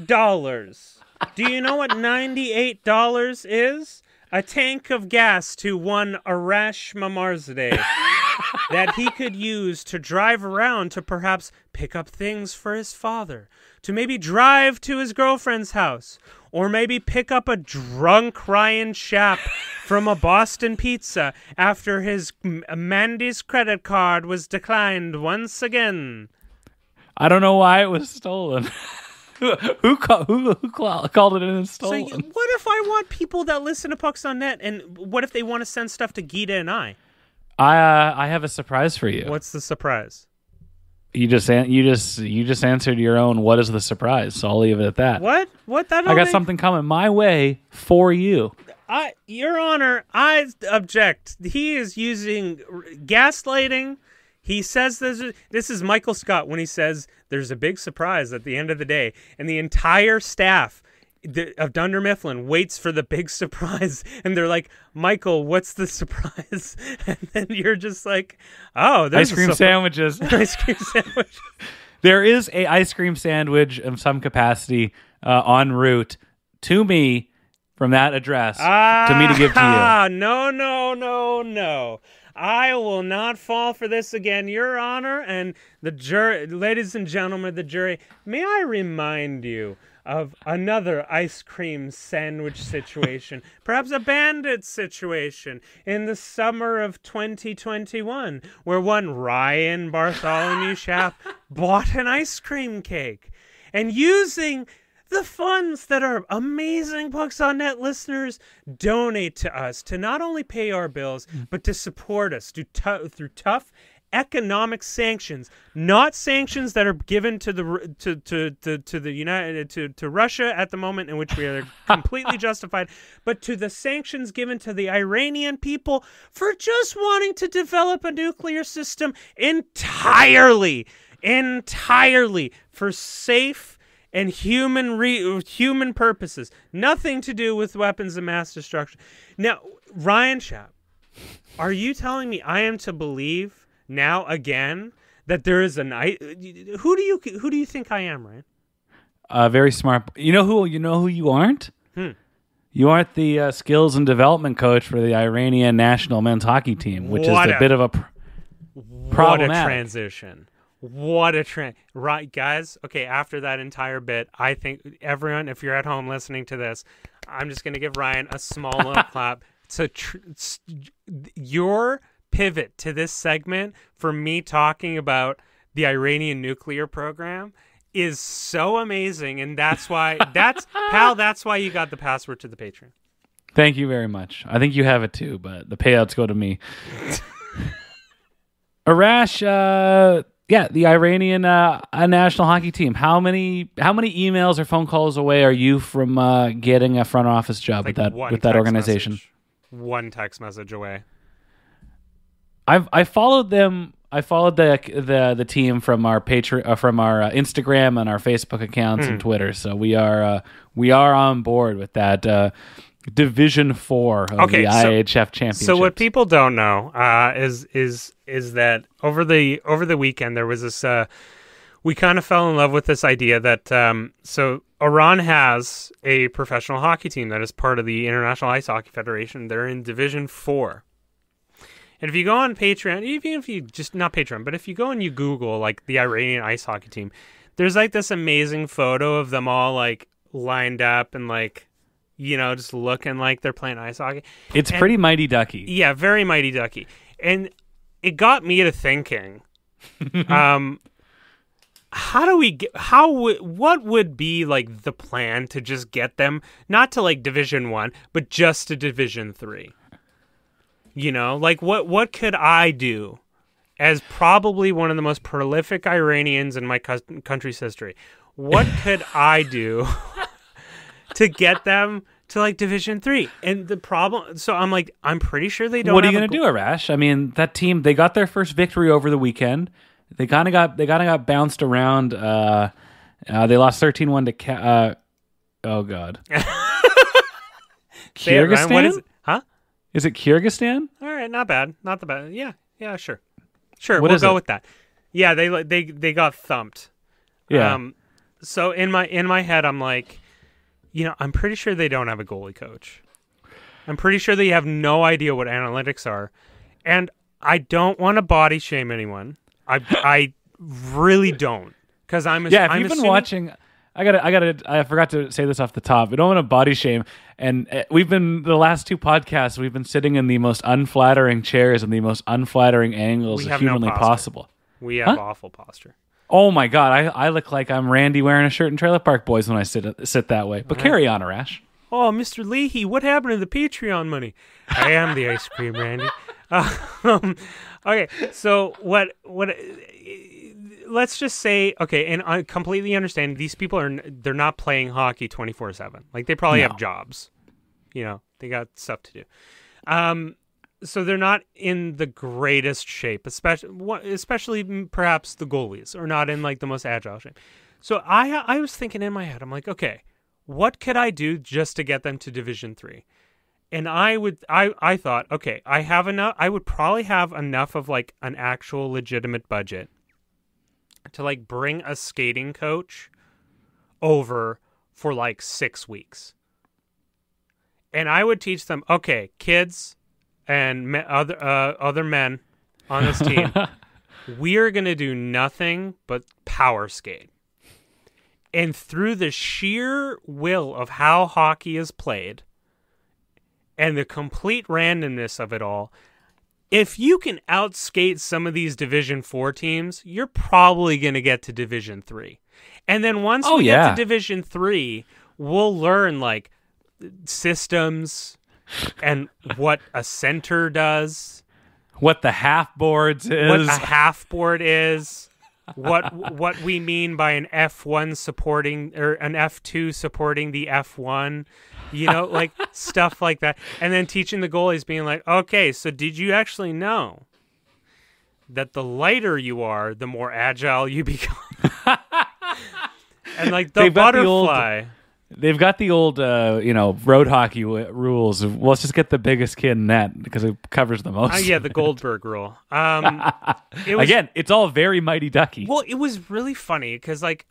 dollars. Do you know what ninety-eight dollars is? A tank of gas to one Arash Mamarzadeh that he could use to drive around to perhaps pick up things for his father, to maybe drive to his girlfriend's house, or maybe pick up a drunk Ryan chap from a Boston Pizza after his M- Mandy's credit card was declined once again. I don't know why it was stolen. who who, call, who, who call, called it an and So what if I want people that listen to Pucks on Net, and what if they want to send stuff to Gita and I? I uh, I have a surprise for you. What's the surprise? You just an- you just you just answered your own. What is the surprise? So I'll leave it at that. What? What? That I got something coming my way for you. I, Your Honor, I object. He is using r- gaslighting. He says this. is- This is Michael Scott when he says there's a big surprise at the end of the day, and the entire staff of Dunder Mifflin waits for the big surprise, and they're like, "Michael, what's the surprise?" And then you're just like, "Oh, there's Ice cream sandwiches. ice cream sandwich." there is a ice cream sandwich of some capacity uh, en route to me from that address to me to give to you. Ah, no, no, no, no. I will not fall for this again, Your Honor, and the jury, ladies and gentlemen of the jury. May I remind you of another ice cream sandwich situation, perhaps a bandit situation in the summer of 2021, where one Ryan Bartholomew Shapp bought an ice cream cake and using the funds that our amazing Pucks on Net listeners donate to us to not only pay our bills, mm. but to support us through, tou- through tough economic sanctions, not sanctions that are given to the R- to to to, to the United to, to Russia at the moment in which we are completely justified, but to the sanctions given to the Iranian people for just wanting to develop a nuclear system entirely entirely for safe and human re- human purposes, nothing to do with weapons of mass destruction. Now, Ryan Schapp, are you telling me I am to believe now again that there is a night? Who do you who do you think I am, Ryan? Uh, very smart. You know who? You know who you aren't. Hmm. You aren't the uh, skills and development coach for the Iranian national men's hockey team, which What is a, a- bit of a. Pr- What a transition. What a trend. right guys. Okay, after that entire bit, I think everyone, if you're at home listening to this, I'm just gonna give Ryan a small little clap. To tr- your pivot to this segment for me talking about the Iranian nuclear program is so amazing, and that's why that's pal. That's why you got the password to the Patreon. Thank you very much. I think you have it too, but the payouts go to me. Arash, uh, yeah, the Iranian uh, national hockey team. How many how many emails or phone calls away are you from uh, getting a front office job Like with that with that organization? message. One text message away. I've I followed them. I followed the the the team from our Patreon, uh, from our uh, Instagram and our Facebook accounts Hmm. and Twitter. So we are uh, we are on board with that uh, Division Four of Okay, the so- IHF Championship. So what people don't know uh, is is is that over the over the weekend there was this uh, we kind of fell in love with this idea that um, so Iran has a professional hockey team that is part of the International Ice Hockey Federation. They're in Division Four. And if you go on Patreon, even if you just not Patreon, but if you go and you Google like the Iranian ice hockey team, there's like this amazing photo of them all like lined up and like you know just looking like they're playing ice hockey. it's and- pretty mighty ducky. Yeah, very mighty ducky. And it got me to thinking, um, how do we get how would what would be like the plan to just get them not to like division 1 but just to division 3 you know like what what could i do as probably one of the most prolific iranians in my cous- country's history what could i do to get them to like division 3 and the problem so i'm like i'm pretty sure they don't what are you going to do, Arash? I mean, that team they got their first victory over the weekend. They kind of got they kind of got bounced around. Uh, uh, they lost 13-1 to Ca- uh, oh god. Say it, Ryan. Kyrgyzstan? what is it huh Is it Kyrgyzstan? All right, not bad, not the bad. Yeah, yeah, sure, sure. What we'll go it? with that. Yeah, they they they got thumped. Yeah. Um, so in my in my head, I'm like, you know, I'm pretty sure they don't have a goalie coach. I'm pretty sure they have no idea what analytics are, and I don't want to body shame anyone. I I really don't because I'm yeah, if I'm you've been watching, I gotta, I gotta, I forgot to say this off the top. We don't want to body shame, and uh, we've been the last two podcasts. We've been sitting in the most unflattering chairs and the most unflattering angles have no humanly possible. we have Huh? awful posture. Oh my god, I, I look like I'm Randy wearing a shirt in Trailer Park Boys when I sit sit that way. But carry on, Arash. Oh, Mr. Lahey, what happened to the Patreon money? I am the ice cream, Randy. Um, okay, so what? What? Let's just say, okay, and I completely understand these people are they're not playing hockey twenty four seven. Like they probably No. have jobs, you know, they got stuff to do. Um, so they're not in the greatest shape, especially especially perhaps the goalies are not in like the most agile shape. So I I was thinking in my head, I'm like, okay, what could I do just to get them to Division Three? And I would I I thought, okay, I have enough. I would probably have enough of like an actual legitimate budget to like bring a skating coach over for like six weeks. And I would teach them, okay, kids and me, other uh, other men on this team, we are going to do nothing but power skate. And through the sheer will of how hockey is played and the complete randomness of it all, if you can outskate some of these Division 4 teams, you're probably going to get to Division 3. And then once Oh, we yeah. get to Division 3, we'll learn like systems and what a center does. What the half boards is? what a half board is, what what we mean by an F one supporting or an F two supporting the F one, you know, like stuff like that, and then teaching the goalies being like, okay, so did you actually know that the lighter you are, the more agile you become, and like the They've got the old- butterfly. They've got the old, uh, you know, road hockey w- rules. Of, well, let's just get the biggest kid in net because it covers the most. Oh yeah, the Goldberg rule. Um, it was, Again, it's all very mighty ducky. Well, it was really funny because, like,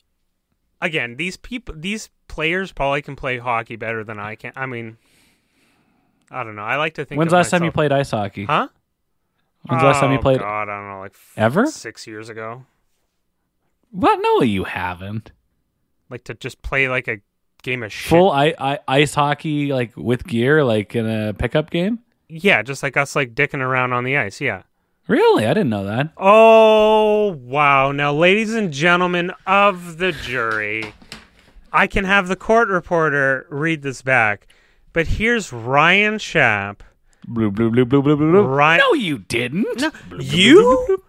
again, these people, these players probably can play hockey better than I can. I mean, I don't know. I like to think. When's the last time you played ice hockey? Huh? When's the last time you Oh, played? God, I don't know, like Ever? six years ago. What? No, you haven't. Like to just play like a game of shit. Full I- I- ice hockey, like with gear, like in a pickup game. Yeah, just like us, like dicking around on the ice. Yeah. Really, I didn't know that. Oh wow! Now, ladies and gentlemen of the jury, I can have the court reporter read this back, but here's Ryan Schapp. Blue, blue, blue, blue, blue, blue, blue. Right. No, you didn't. No, you?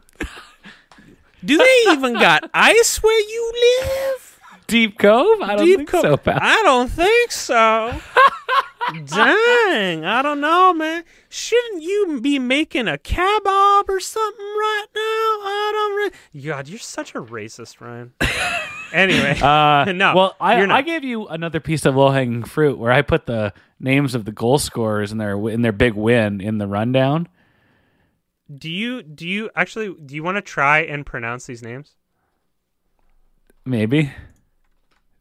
Do they even got ice where you live? Deep Cove? I don't Deep think Co- so, pal. I don't think so. Dang, I don't know, man. Shouldn't you be making a kebab or something right now? I don't. Re- God, you're such a racist, Ryan. anyway, Uh, no. well, I. I gave you another piece of low hanging fruit where I put the names of the goal scorers in their in their big win in the rundown. do you do you actually do you want to try and pronounce these names? Maybe.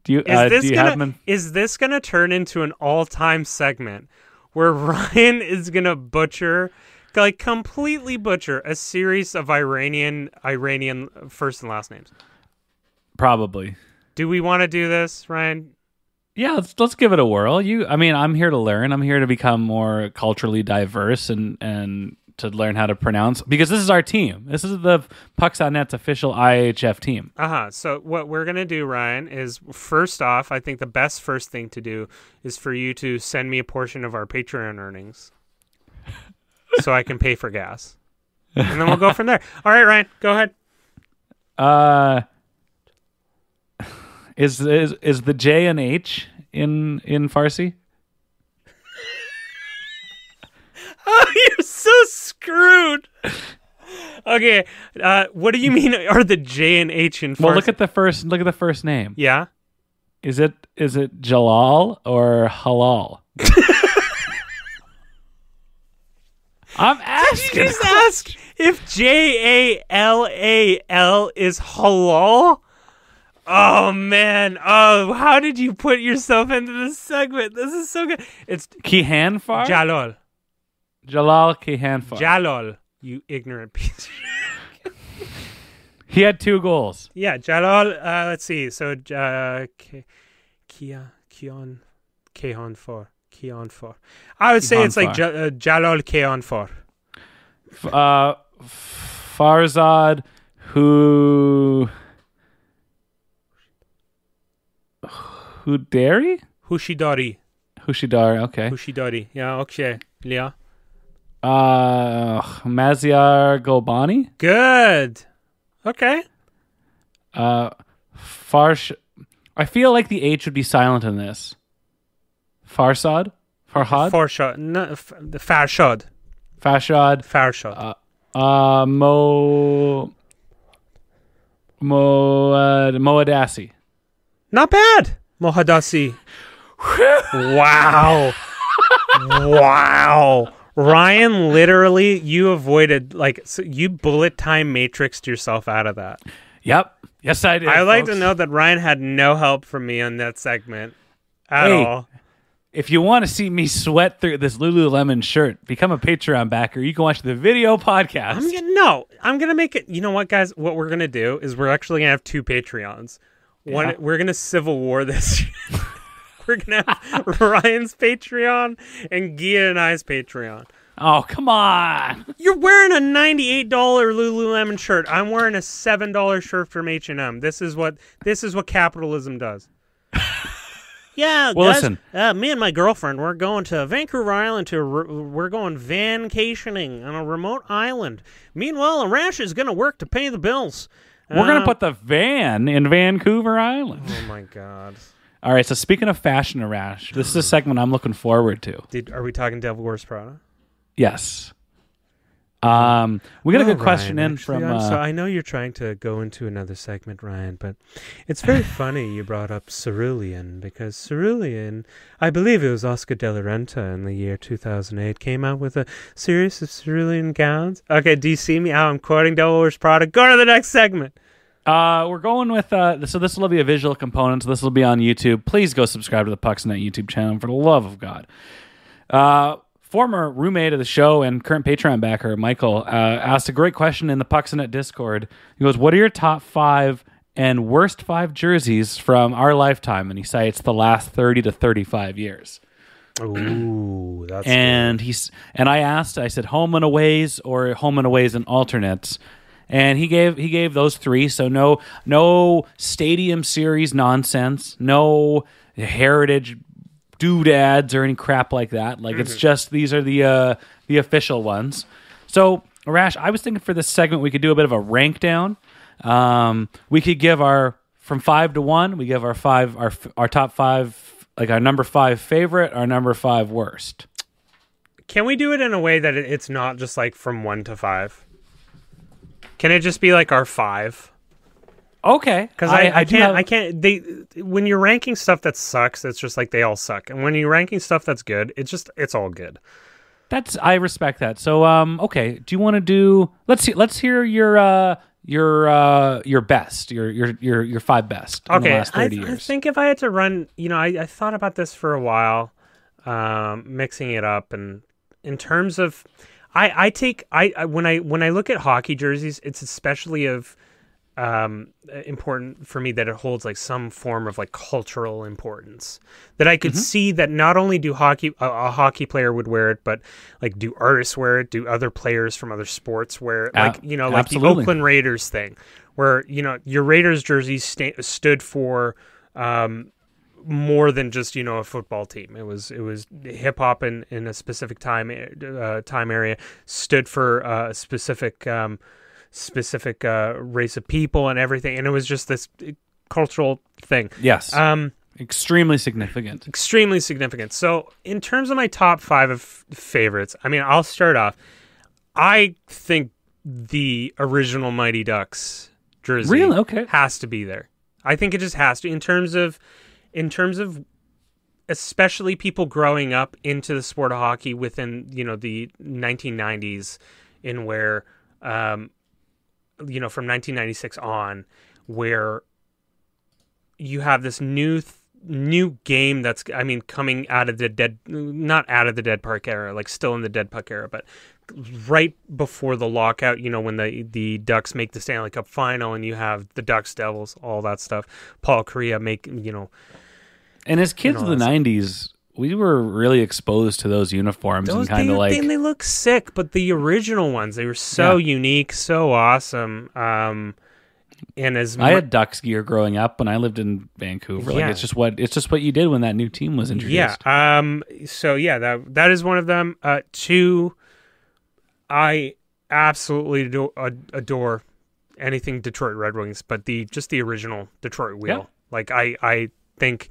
Do you Is uh, this do you gonna is this gonna turn into an all time segment where Ryan is gonna butcher, like completely butcher a series of Iranian Iranian first and last names? Probably. Do we want to do this, Ryan? Yeah, let's let's give it a whirl. You, I mean, I'm here to learn. I'm here to become more culturally diverse and and to learn how to pronounce because this is our team. This is the Pucks.net's official IHF team. Uh huh. So what we're gonna do, Ryan, is first off, I think the best first thing to do is for you to send me a portion of our Patreon earnings, so I can pay for gas, and then we'll go from there. All right, Ryan, go ahead. Uh, is is is the J and H in in Farsi? Oh, you're so screwed. Okay, uh, what do you mean? Are the J and H in? Well, look at the first look at the first name. yeah. Is it is it Jalal or Halal? I'm asking. You just asked if J A L A L is halal. Oh man! Oh, how did you put yourself into this segment? This is so good. It's Kihanfar? Jalal. Jalal Kihanfar. Jalal. You ignorant piece. he had two goals. yeah, Jalal. Uh, let's see. So, uh, K- Kia, Kion, Keon for Keon for. I would say it's like. Ja- uh, Jalal Keon for. Uh, Farzad, who. Hudari? Hushidari. Hushidari, okay. Hushidari. Yeah. Okay. Yeah. Uh, Maziar Golbani? Good. Okay. Uh, Farsh. I feel like the H would be silent in this. Farsad? Farhad? Farshad. No, f- the Farshad. Fashad? Farshad. Uh, Mo. Mo. Uh, Moadasi. Not bad. Mohadasi. wow. wow. Ryan, literally, you avoided like so you bullet time matrixed yourself out of that. Yep. Yes, I did. I like to know that Ryan had no help from me on that segment at Hey. all. If you want to see me sweat through this Lululemon shirt, become a Patreon backer. You can watch the video podcast. I'm gonna no. I'm gonna make it. You know what, guys? What we're gonna do is we're actually gonna have two Patreons. One, Yeah. we're gonna civil war this. we're gonna have Ryan's Patreon and Gia and I's Patreon. oh, come on. You're wearing a ninety-eight dollar Lululemon shirt. I'm wearing a seven dollar shirt from H and M. This is what this is what capitalism does. Yeah, Well, guys, listen. Uh, me and my girlfriend, we're going to Vancouver Island to re- we're going vacationing on a remote island. Meanwhile, Arash is going to work to pay the bills. We're going Uh, to put the van in Vancouver Island. Oh my god! All right, so speaking of fashion, Arash, this is a segment I'm looking forward to. Did are we talking Devil Wears Prada? Yes. Um, we got a good question Ryan, in actually, from. Uh, so, I know you're trying to go into another segment, Ryan, but it's very funny you brought up Cerulean because Cerulean, I believe it was Oscar de la Renta in the year 2008, came out with a series of cerulean gowns. Okay, do you see me how I'm quoting Devil Wears Prada? Go to the next segment. Uh, we're going with uh, so this will be a visual component. So this will be on YouTube. Please go subscribe to the Pucksnet YouTube channel for the love of God. Uh, former roommate of the show and current Patreon backer Michael uh, asked a great question in the Pucksnet Discord. He goes, "What are your top five and worst five jerseys from our lifetime?" And he cites the last thirty to thirty-five years. Ooh, that's and he's and I asked, I said home and aways or home and aways and alternates, and he gave he gave those three. So no no stadium series nonsense, no heritage doodads or any crap like that. Like it's just these are the uh, the official ones. So Rash, I was thinking for this segment we could do a bit of a rank down. Um, we could give our from five to one. We give our five our our top five like our number five favorite, our number five worst. Can we do it in a way that it's not just like from one to five? Can it just be like our five? Okay, Because I, I, do can't have- I can't they when you're ranking stuff that sucks, it's just like they all suck. And when you're ranking stuff that's good, it's just it's all good. That's I respect that. So um, okay, do you want to do? Let's see. Let's hear your uh your uh your best, your your your your five best in the Okay, last I, thirty I years. think if I had to run, you know, I, I thought about this for a while, um, mixing it up, and in terms of, I I take I, I when I when I look at hockey jerseys, it's especially of um, important for me that it holds like some form of like cultural importance. That I could Mm-hmm. see that not only do hockey a, a hockey player would wear it, but like do artists wear it? Do other players from other sports wear it? Like you know, like absolutely. the Oakland Raiders thing, where you know your Raiders jersey sta- stood for. Um, more than just you know a football team. It was it was hip hop in, in a specific time uh, time area stood for uh, a specific um, specific uh, race of people and everything, and it was just this cultural thing. Yes. Um, Extremely significant. extremely significant. So, in terms of my top five of favorites, I mean, I'll start off. I think the original Mighty Ducks jersey Really? Okay. has to be there. I think it just has to. In terms of, in terms of, especially people growing up into the sport of hockey within you know the 1990s, in where, um, you know, from 1996 on, where you have this new th- new game that's I mean coming out of the dead not out of the dead park era like still in the dead puck era but right before the lockout you know when the the Ducks make the Stanley Cup final and you have the Ducks Devils all that stuff Paul Kariya make you know And as kids of the '90s, we were really exposed to those uniforms those and kind they, of like they, they look sick but the original ones they were so Yeah. unique so awesome um and as I had Ducks gear growing up when I lived in Vancouver. Like it's just what it's just what you did when that new team was introduced. Yeah. Um. So yeah, that that is one of them. Uh. Two. I absolutely adore, adore anything Detroit Red Wings, but the just the original Detroit wheel. Yeah. Like I I think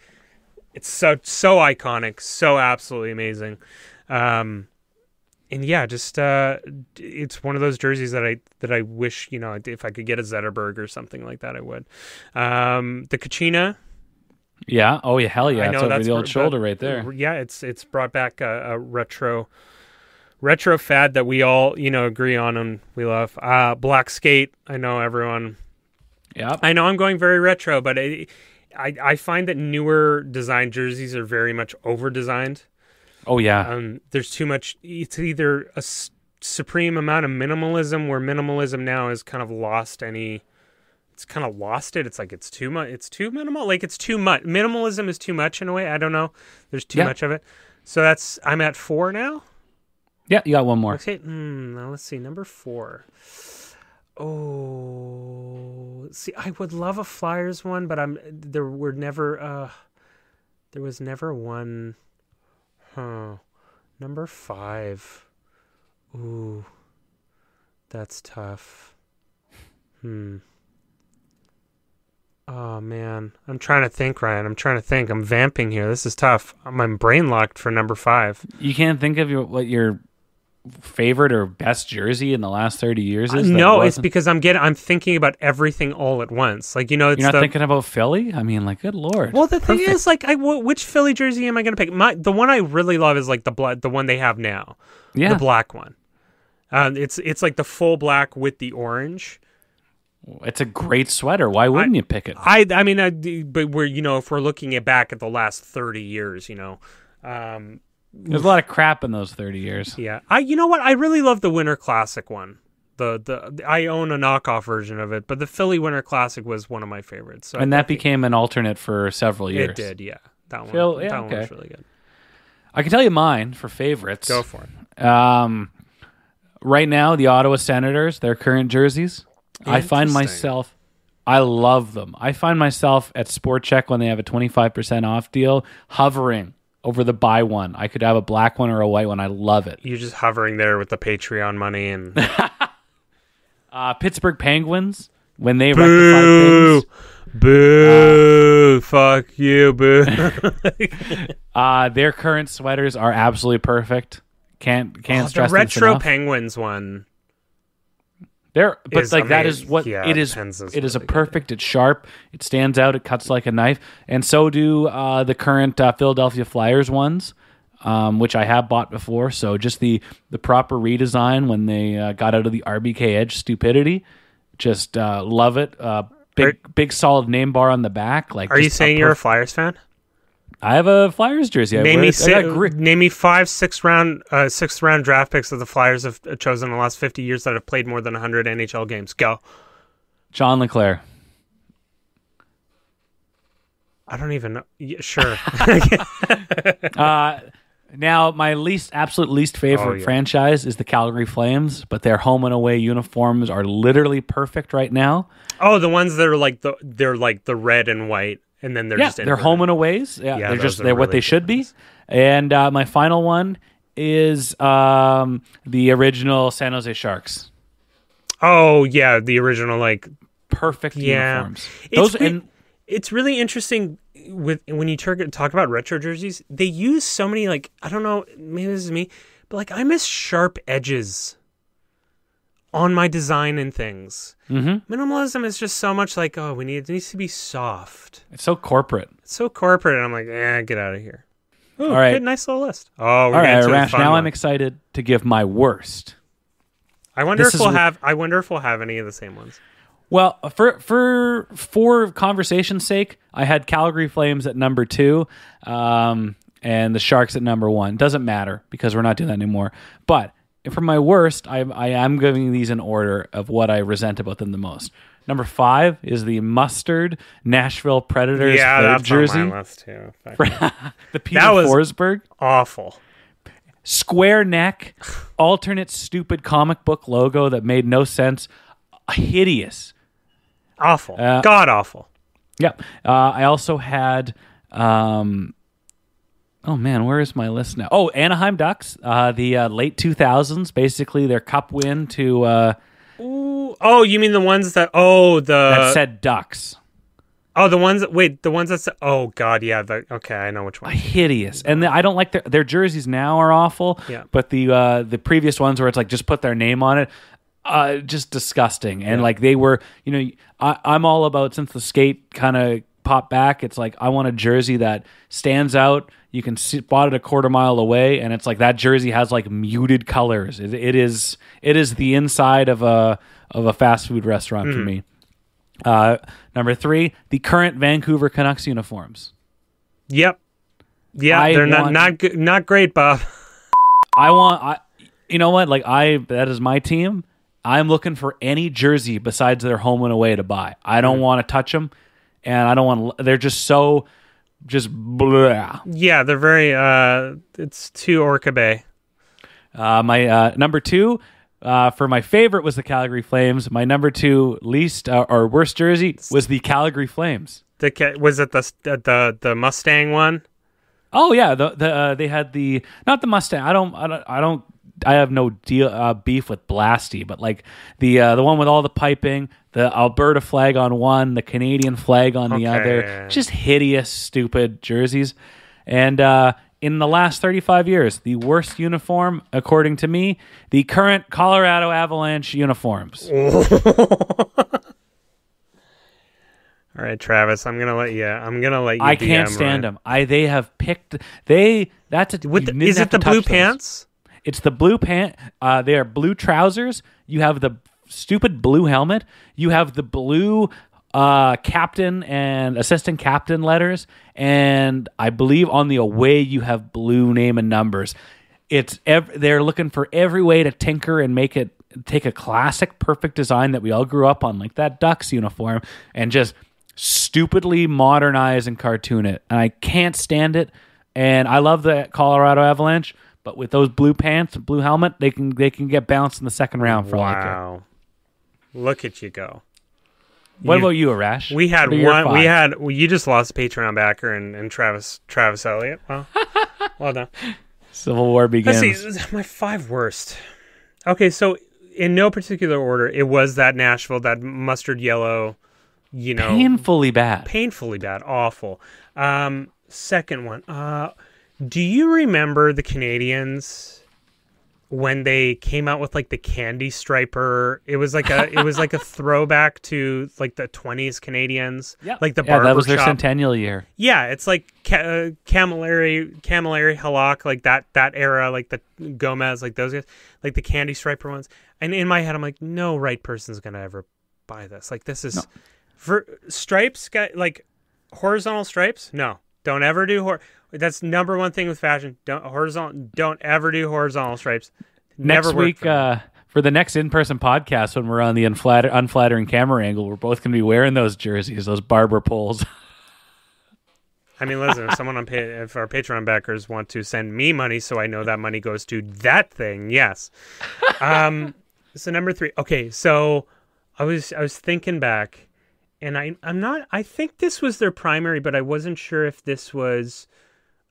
it's so so iconic, so absolutely amazing. Um. And yeah, just uh, it's one of those jerseys that I that I wish you know if I could get a Zetterberg or something like that, I would. Um, the Kachina, Yeah. Oh yeah. Hell yeah. I It's know over that's the old shoulder right there. Yeah, it's it's brought back a, a retro retro fad that we all you know agree on and we love. Uh, black skate. I know everyone. Yeah. I know I'm going very retro, but I I, I find that newer design jerseys are very much over designed. Oh yeah. Um, there's too much. It's either a s- supreme amount of minimalism, where minimalism now has kind of lost any. It's kind of lost it. It's like it's too much. It's too minimal. Like it's too much. Minimalism is too much in a way. I don't know. There's too Yeah. much of it. So that's. I'm at four now. yeah. You got one more. Okay. Mm, now let's see. Number four. Oh, see, I would love a Flyers one, but I'm there were never. uh There was never one. Huh. Number five. Ooh, that's tough. Hmm. Oh man, I'm trying to think, Ryan. I'm trying to think. I'm vamping here. This is tough. I'm, brain locked for number five. You can't think of your what your favorite or best jersey in the last thirty years is. no, it's because I'm getting. I'm thinking about everything all at once. Like you know, it's you're not the, thinking about Philly. I mean, like, good lord. Well, the thing is, like, I which Philly jersey am I going to pick? My the one I really love is like the blood, the one they have now, yeah, the black one. Uh, it's it's like the full black with the orange. it's a great sweater. Why wouldn't you pick it? I I mean, I, but we're you know if we're looking at back at the last thirty years, you know, um, There's a lot of crap in those thirty years. yeah. I you know what? I really love the Winter Classic one. The, the I own a knockoff version of it, but the Philly Winter Classic was one of my favorites. So And I that became an alternate for several years. it did, yeah. That one, Phil- yeah, that one was really good. I can tell you mine for favorites. Go for it. Um, right now, the Ottawa Senators, their current jerseys, I find myself, I love them. I find myself at Sport Chek when they have a 25% off deal, hovering over the buy one. I could have a black one or a white one. I love it. You're just hovering there with the Patreon money and Uh, Pittsburgh Penguins, when they boo, boo, fuck you, boo. uh, their current sweaters are absolutely perfect. Can't can't Oh, the stress this retro enough. Penguins one. There, but is like that is what Yeah, it is. It is a really good. perfect. It's sharp. It stands out. It cuts like a knife, and so do uh, the current uh, Philadelphia Flyers ones, um, which I have bought before. So just the the proper redesign when they uh, got out of the RBK Edge stupidity, just uh, love it. Uh, big big solid name bar on the back. Like, Are you saying you're a Flyers fan? I have a Flyers jersey. I Name me it. I got si- gri- name me five sixth round uh, sixth round draft picks that the Flyers have chosen in the last fifty years that have played more than hundred NHL games. Go. John LeClair. I don't even know. Yeah, sure. Uh, now, my least, absolute least favorite Oh, yeah. franchise is the Calgary Flames, but their home and away uniforms are literally perfect right now. oh, the ones that are like the they're like the red and white, and then they're yeah, just they're home and aways. Yeah, Yeah, they're just they're what really they should be. And uh, my final one is um, the original San Jose Sharks. Oh yeah, the original like Perfect Yeah. uniforms. It's Those re- and it's really interesting with when you talk about retro jerseys. They use so many like I don't know, maybe this is me, but like I miss sharp edges on my design and things. Mhm. Minimalism is just so much like oh, we need it needs to be soft. it's so corporate. It's so corporate, and I'm like, eh, get out of here. Ooh, All right. good, nice little list. Oh, we're All to Rash. Now one. I'm excited to give my worst. I wonder this if we'll wh- have. I wonder if we'll have any of the same ones. Well, for for for conversation's sake, I had Calgary Flames at number two, um, and the Sharks at number one. Doesn't matter because we're not doing that anymore. But for my worst, I I am giving these in order of what I resent about them the most. Number five is the mustard Nashville Predators yeah, third that's jersey, on my list too. The Peter That was- Forsberg Awful. square neck, alternate stupid comic book logo that made no sense, hideous. Awful. Uh, God awful. Yep. Uh, I also had. Um, oh man, where is my list now? Oh, Anaheim Ducks. Uh, the uh, late two thousands, basically their Cup win to uh, Ooh, oh, you mean the ones that? Oh, the that said Ducks. oh, the ones that. Wait, the ones that. Said, oh God, yeah. The, okay, I know which one. Hideous, and the, I don't like their their jerseys now are awful. Yeah. But the uh, the previous ones where it's like just put their name on it, uh, just disgusting. And like they were, you know, I, I'm all about since the skate kind of popped back. It's like I want a jersey that stands out. You can spot it a quarter mile away, and it's like that jersey has like muted colors. It, it is it is the inside of a of a fast food restaurant for me. Uh, number three, the current Vancouver Canucks uniforms. Yep. Yeah, I they're not want- not good, not great, Bob. I want I you know what? Like I that is my team. I'm looking for any jersey besides their home and away to buy. I don't want to touch them and I don't want they're just so just blah. Yeah, they're very. uh It's too Orca Bay. Uh, my uh, number 2 uh, for my favorite was the Calgary Flames. My number 2 least uh, or worst jersey was the Calgary Flames. The ca- was it the the the Mustang one? Oh yeah, the the uh, they had the not the Mustang. I don't I don't I don't I have no deal uh, beef with Blasty, but like the uh, the one with all the piping, the Alberta flag on one, the Canadian flag on the Okay, other. Just hideous, stupid jerseys. And uh, in the last 35 years, the worst uniform, according to me, the current Colorado Avalanche uniforms. All right, Travis. I'm gonna let you. I'm gonna let you. I can't stand Ryan. them. I they have picked they that's a With the, is it the blue touch those. pants? It's the blue pant. Uh, they are blue trousers. You have the stupid blue helmet. You have the blue uh, captain and assistant captain letters, and I believe on the away you have blue name and numbers. It's ev- they're looking for every way to tinker and make it take a classic, perfect design that we all grew up on, like that Ducks uniform, and just stupidly modernize and cartoon it. And I can't stand it. And I love the Colorado Avalanche, but with those blue pants, and blue helmet, they can they can get bounced in the second round for all I care. Wow. Look at you go. What You- about you, Arash? We had What are your one. We had. Well, you just lost a Patreon backer and, and Travis Travis Elliott. Well, well done. Civil War begins. Let's see. My five worst. Okay, so in no particular order, it was that Nashville, that mustard yellow. You know, Painfully bad. painfully bad, awful. Um, second one. Uh, do you remember the Canadiens when they came out with like the candy striper? It was like a it was like a throwback to like the twenties Canadiens. Yeah. like the yeah, that was their barbershop. centennial year. Yeah, it's like ca- uh, Camilleri, Camilleri Halak, like that that era, like the Gomez, like those guys, like the candy striper ones. And in my head, I'm like, no right person's gonna ever buy this. Like this is for stripes, guy, like horizontal stripes. No, don't ever do hor. That's number one thing with fashion. Don't horizontal. Don't ever do horizontal stripes. Next Never worked week, for uh, For the next in-person podcast, when we're on the unflatter- unflattering camera angle, we're both going to be wearing those jerseys, those barber poles. I mean, listen, if someone on pa- if our Patreon backers want to send me money, so I know that money goes to that thing, yes. Um, so number three. Okay, so I was I was thinking back, and I I'm not. I think this was their primary, but I wasn't sure if this was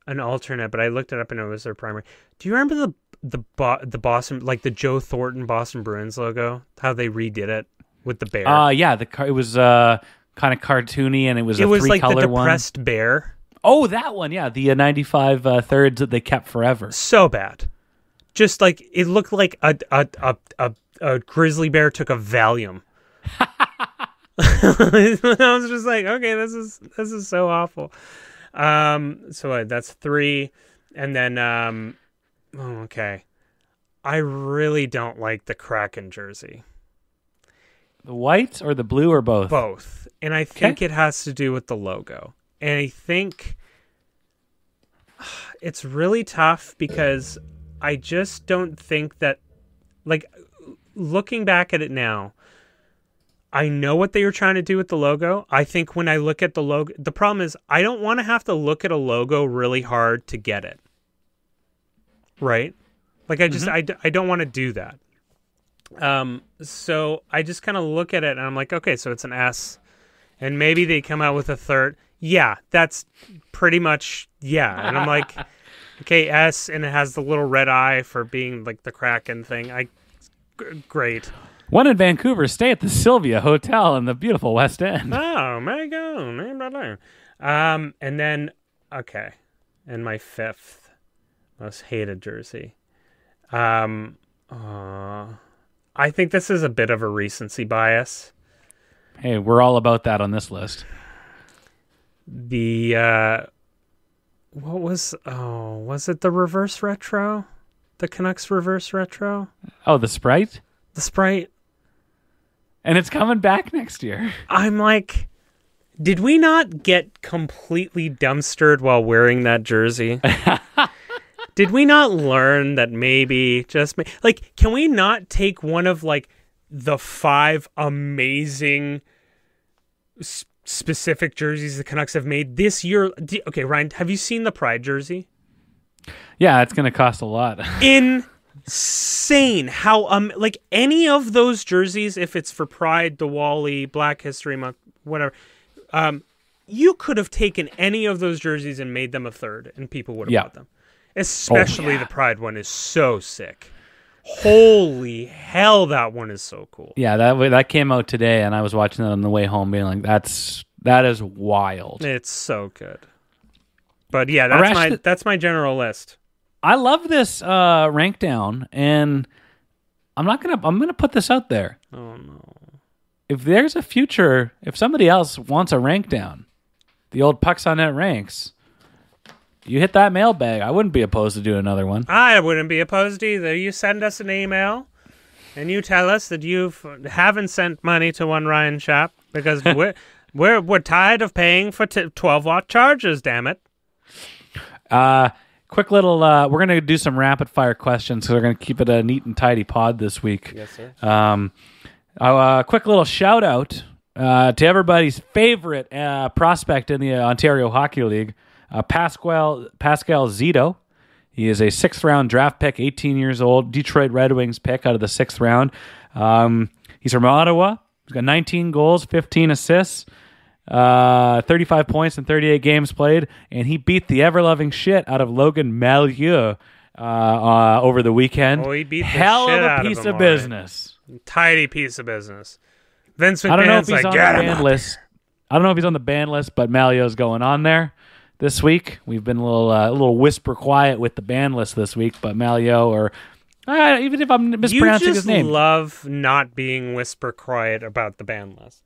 an alternate. But I looked it up, and it was their primary. Do you remember the the Bo- the Boston like the Joe Thornton Boston Bruins logo? How they redid it with the bear. Uh yeah, the car- it was uh kind of cartoony and it was it a was like the color one. depressed bear. Oh, that one, yeah, the uh, 95 uh, thirds that they kept forever. so bad. Just like it looked like a a a, a, a grizzly bear took a Valium. I was just like, okay, this is this is so awful. Um, so uh, that's three, and then um, oh, okay, I really don't like the Kraken jersey, The white or the blue or both? both, and I think it has to do with the logo, and I think it's really tough because I just don't think that, like, looking back at it now, I know what they were trying to do with the logo. I think when I look at the logo, the problem is I don't want to have to look at a logo really hard to get it. Right? Like, I just, I I don't want to do that. Um, so I just kind of look at it and I'm like, okay, so it's an S, and maybe they come out with a third. Yeah, that's pretty much yeah. And I'm like, okay, S, and it has the little red eye for being like the Kraken thing. I, g- great. One in Vancouver, stay at the Sylvia Hotel in the beautiful West End. Oh my god. Um, and then okay, and my fifth most hated jersey. Um, uh, I think this is a bit of a recency bias. Hey, we're all about that on this list. the uh what was oh was it the reverse retro the canucks reverse retro Oh, the Sprite? the sprite And it's coming back next year. i'm like did we not get completely dumpstered while wearing that jersey did we not learn that maybe just ma- like can we not take one of like the five amazing specific jerseys the canucks have made this year okay ryan have you seen the pride jersey Yeah, it's going to cost a lot. insane how um like any of those jerseys if it's for pride diwali black history month whatever um you could have taken any of those jerseys and made them a third and people would have Yeah. Oh, bought them. Especially the pride one is so sick. Holy hell that one is so cool. Yeah, that that came out today, and I was watching it on the way home, being like, "That's that is wild." it's so good. But yeah that's Arash, my th- that's my general list I love this uh, rank down, and I'm not gonna. I'm gonna put this out there. oh no If there's a future, if somebody else wants a rank down, the old pucks on net ranks, you hit that mailbag. I wouldn't be opposed to do another one. I wouldn't be opposed either. You send us an email and you tell us that you haven't sent money to one Ryan shop because we're we're we're tired of paying for t- 12 watt chargers. Damn it! Uh, quick little. Uh, we're gonna do some rapid fire questions, so we're gonna keep it a neat and tidy pod this week. Yes, sir. Um, a uh, quick little shout out uh, to everybody's favorite uh, prospect in the Ontario Hockey League, uh, Pascal Pascal Zito. He is a sixth round draft pick, 18 years old, Detroit Red Wings pick out of the sixth round. Um, he's from Ottawa. He's got 19 goals, 15 assists, uh, 35 points in 38 games played, and he beat the ever loving shit out of Logan Mailloux uh, uh, over the weekend. Oh, he beat the Hell shit of a of piece him, of all right. business. Tidy piece of business. Vince McMahon's I don't know if he's like, on the get him ban list. I don't know if he's on the ban list, but Mailloux's going on there this week. We've been a little uh, a little whisper quiet with the ban list this week, but Malio or uh, even if I'm mispronouncing his name, love not being whisper quiet about the ban list.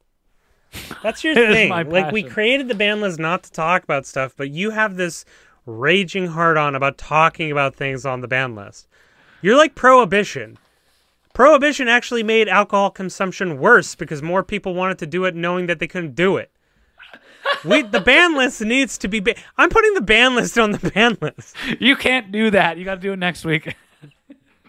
That's your thing. my Like we created the ban list not to talk about stuff, but you have this raging hard on about talking about things on the ban list. You're like prohibition. Prohibition actually made alcohol consumption worse because more people wanted to do it knowing that they couldn't do it. We, the ban list needs to be. Ba- I'm putting the ban list on the ban list. you can't do that. You got to do it next week.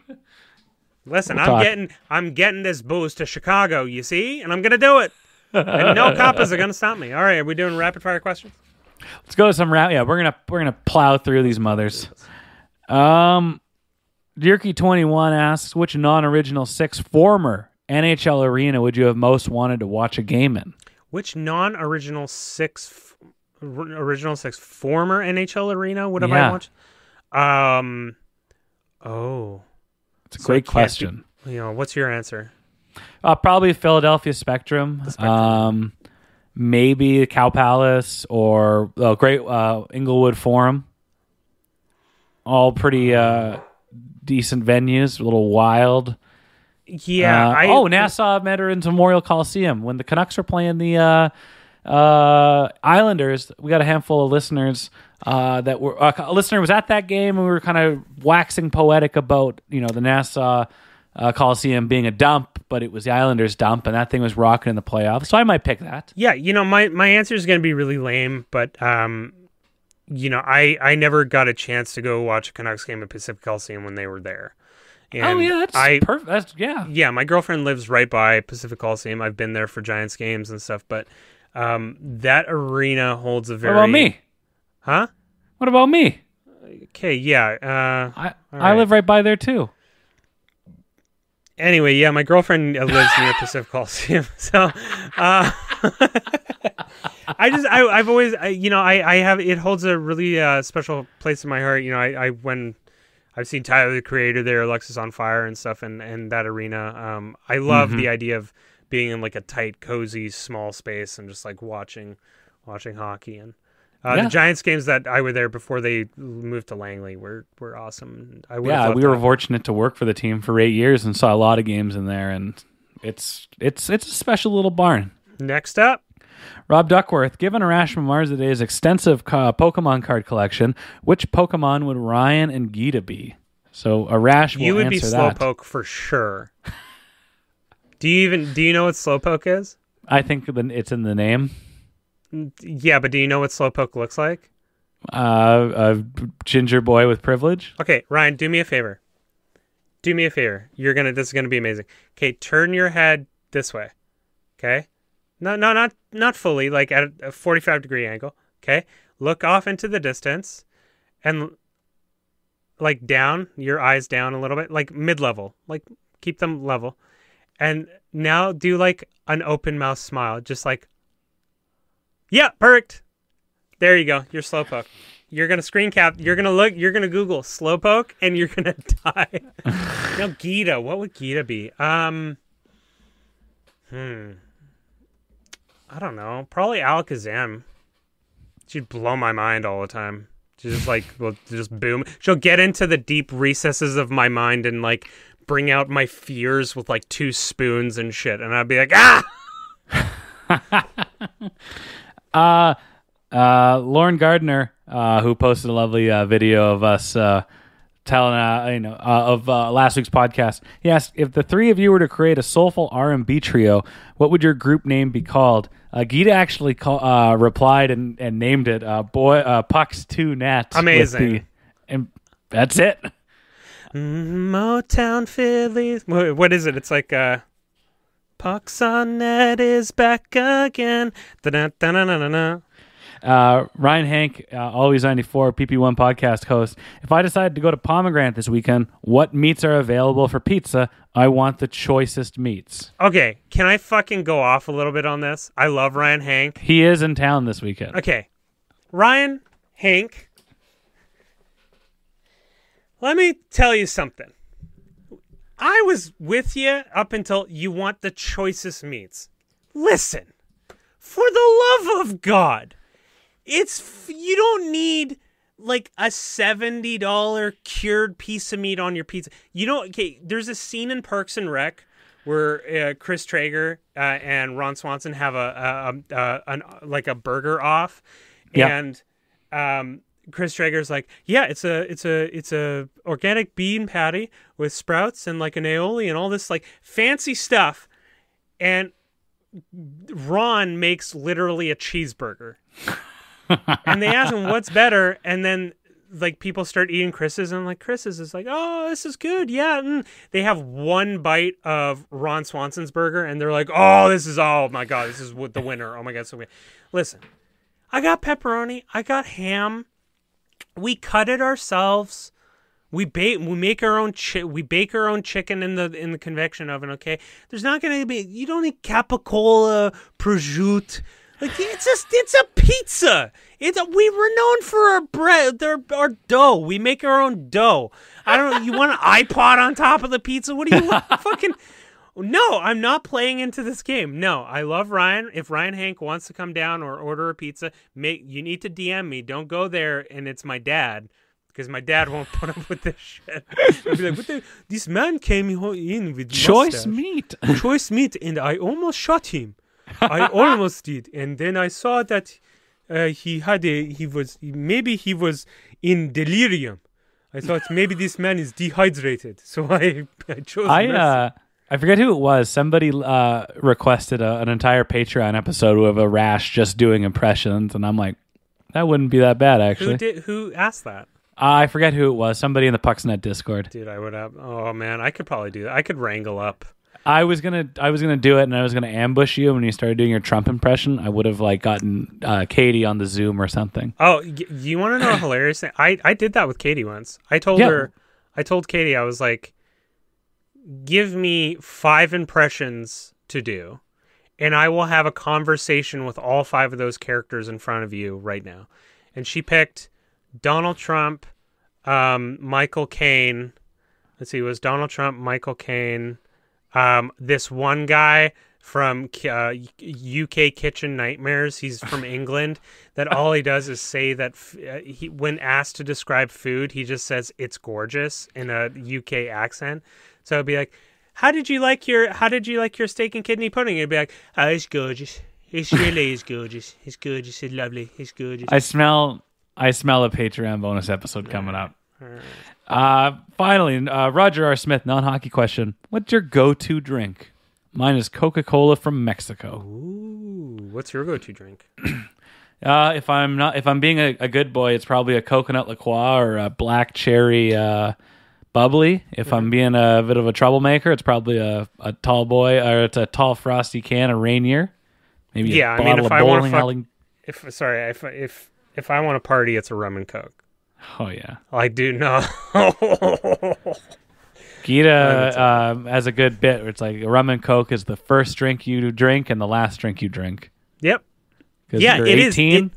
Listen, We'll I'm talk. getting I'm getting this booze to Chicago, you see, and I'm gonna do it. And no coppers are gonna stop me. All right, are we doing rapid fire questions? Let's go to some round. Yeah, we're gonna we're gonna plow through these mothers. Um, Dirky twenty one asks, which non original six former NHL arena would you have most wanted to watch a game in? Which non-original six, f- r- original six former NHL arena would have Yeah. I watched? Um, oh, It's a So great can't be- question. you know, what's your answer? Uh, probably Philadelphia Spectrum. Spectrum. Um, maybe Cow Palace or uh, Great uh, Inglewood Forum. All pretty uh, decent venues. A little wild. Yeah, Uh, I oh, Nassau Veterans Memorial Coliseum. When the Canucks were playing the uh, uh, Islanders, we got a handful of listeners uh, that were uh, a listener was at that game, and we were kind of waxing poetic about you know the Nassau uh, Coliseum being a dump, but it was the Islanders' dump, and that thing was rocking in the playoffs. So I might pick that. Yeah, you know, my my answer is going to be really lame, but um, you know, I I never got a chance to go watch a Canucks game at Pacific Coliseum when they were there. And oh yeah, that's I perfect. That's yeah. yeah, my girlfriend lives right by Pacific Coliseum. I've been there for Giants games and stuff, but um, that arena holds a What very about me? huh? What about me? Okay, yeah. Uh, I I right. live right by there too. Anyway, yeah, my girlfriend lives near Pacific Coliseum, so uh, I just I, I've always I, you know I I have it holds a really uh, special place in my heart. You know, I, I when I've seen Tyler the Creator there, Alexisonfire and stuff, and and that arena. Um, I love the idea of being in like a tight, cozy, small space and just like watching watching hockey and. Uh, Yeah. The Giants games that I were there before they moved to Langley were were awesome. I Yeah, we were to- fortunate to work for the team for eight years and saw a lot of games in there, and it's it's it's a special little barn. Next up, Rob Duckworth, given Arash Marzadeh's extensive uh, Pokemon card collection, which Pokemon would Ryan and Gita be? So Arash will you would be answer that. Slowpoke for sure. do you even do you know what Slowpoke is? I think it's in the name. Yeah, but do you know what Slowpoke looks like? Uh, a ginger boy with privilege. Okay, Ryan, do me a favor. Do me a favor. You're gonna. This is gonna be amazing. Okay, turn your head this way. Okay. No, no, not not fully. Like at a 45 degree angle. Okay. Look off into the distance, and like down. Your eyes down a little bit, like mid level. Like keep them level. And now do like an open mouth smile, just like. Yeah, perfect. There you go. You're slowpoke. You're gonna screen cap. You're gonna look. You're gonna Google slowpoke, and you're gonna die. now, Gita. What would Gita be? Um. Hmm. I don't know. Probably Alakazam. She'd blow my mind all the time. She just like will just boom. She'll get into the deep recesses of my mind and like bring out my fears with like two spoons and shit, and I'd be like, ah. Uh, uh, Lauren Gardner, uh, who posted a lovely uh, video of us uh, telling, uh, you know, uh, of uh, last week's podcast. He asked if the three of you were to create a soulful R and B trio, what would your group name be called? Uh, Gita actually call, uh, replied and, and named it uh, "Boy uh, Pucks Two Net." with Amazing. the- and that's it. Motown Phillies. Wha- What is it? It's like uh Pucks on net is back again. Da-da-da-da-da-da. Uh, Ryan Hank, uh, always 94, PP1 podcast host. If I decide to go to Pomegranate this weekend, what meats are available for pizza? I want the choicest meats. Okay, can I fucking go off a little bit on this? I love Ryan Hank. He is in town this weekend. Okay. Ryan Hank. Let me tell you something. I was with you up until you want the choicest meats. Listen, for the love of God, it's f- you don't need like a seventy dollar cured piece of meat on your pizza. You know, okay. There's a scene in Parks and Rec where uh, Chris Traeger uh, and Ron Swanson have a, a, a, a an, like a burger off, Yeah. and um, Chris Traeger's like, yeah, it's a it's a it's a organic bean patty with sprouts and like an aioli and all this like fancy stuff, and Ron makes literally a cheeseburger. and they ask him what's better, and then like people start eating Chris's and I'm like Chris's is like, oh, this is good, yeah. And they have one bite of Ron Swanson's burger and they're like, oh, this is oh my god, this is the winner. Oh my god, so good. Listen, I got pepperoni, I got ham. We cut it ourselves. We bake. We make our own. Chi- we bake our own chicken in the in the convection oven. Okay. There's not gonna be. You don't need capicola, prosciutto. Like it's just. It's a pizza. It's. A, we were known for our bread. Our, our dough. We make our own dough. I don't. You want an iPod on top of the pizza? What do you want? fucking. No, I'm not playing into this game. No, I love Ryan. If Ryan Hank wants to come down or order a pizza, make you need to DM me. Don't go there and it's my dad because my dad won't put up with this shit. He'll be like, what the, this man came in with Choice mustache. meat. choice meat, and I almost shot him. I almost did, and then I saw that uh, he had a he was maybe he was in delirium. I thought maybe this man is dehydrated, so I, I chose. I uh I forget who it was. Somebody uh requested a, an entire Patreon episode of Arash just doing impressions, and I'm like, that wouldn't be that bad actually. who did who asked that? I forget who it was. Somebody in the Pucks on Net Discord. Dude, I would have. Oh man, I could probably do that. I could wrangle up. I was gonna I was gonna do it, and I was gonna ambush you when you started doing your Trump impression. I would have like gotten uh, Katie on the Zoom or something. Oh, y- you want to know a hilarious thing? I I did that with Katie once. I told Yeah. her, I told Katie, I was like, give me five impressions to do, and I will have a conversation with all five of those characters in front of you right now. And she picked Donald Trump, um, Michael Caine. Let's see, it was Donald Trump, Michael Caine, um, this one guy from uh, UK Kitchen Nightmares. He's from England. That all he does is say that f- uh, he, when asked to describe food, he just says it's gorgeous in a UK accent. So it'd be like, "How did you like your How did you like your steak and kidney pudding?" It'd be like, "Oh, it's gorgeous. It's really is gorgeous. It's gorgeous. It's lovely. It's gorgeous." I smell I smell a Patreon bonus episode coming up. Uh, finally, uh, Roger R. Smith, non hockey question. What's your go to drink? Mine is Coca Cola from Mexico. Ooh, what's your go-to drink? Uh, if I'm not, if I'm being a, a good boy, it's probably a coconut liqueur or a black cherry uh, bubbly. If I'm being a bit of a troublemaker, it's probably a, a tall boy or it's a tall frosty can of Rainier. Maybe Yeah, a I mean, if of I wanna bowling fuck- alley. If sorry, if if if I want to party, it's a rum and coke. Oh yeah, I do know. Gita um, has a good bit. Where it's like rum and coke is the first drink you drink and the last drink you drink. yep. Yeah, you're it is. 18. It-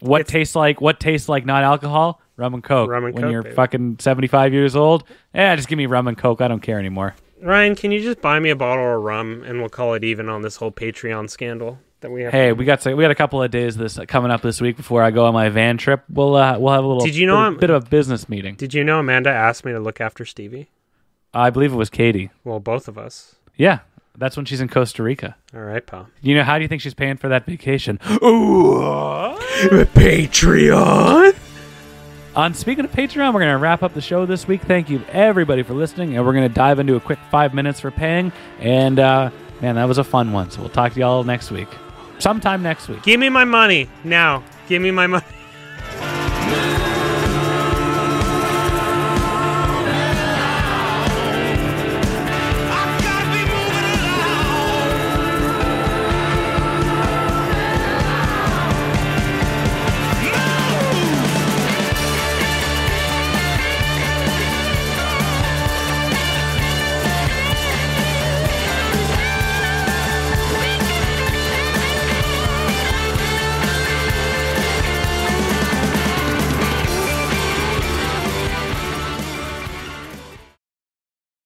what tastes like? What tastes like not alcohol? Rum and coke. Rum and when Coke, you're baby. fucking 75 years old, yeah, just give me rum and coke. I don't care anymore. Ryan, can you just buy me a bottle of rum and we'll call it even on this whole Patreon scandal that we have? Hey, we got we got a couple of days this coming up this week before I go on my van trip. We'll uh, we'll have a little. Did you know bit, I'm- bit of a business meeting? Did you know Amanda asked me to look after Stevie? I believe it was Katie. Well, both of us. Yeah, that's when she's in Costa Rica. All right, pal. You know, how do you think she's paying for that vacation? Patreon. On speaking of Patreon, we're going to wrap up the show this week. Thank you everybody for listening, and we're going to dive into a quick five minutes for paying. And uh, man, that was a fun one. So we'll talk to y'all next week, sometime next week. Give me my money now. Give me my money.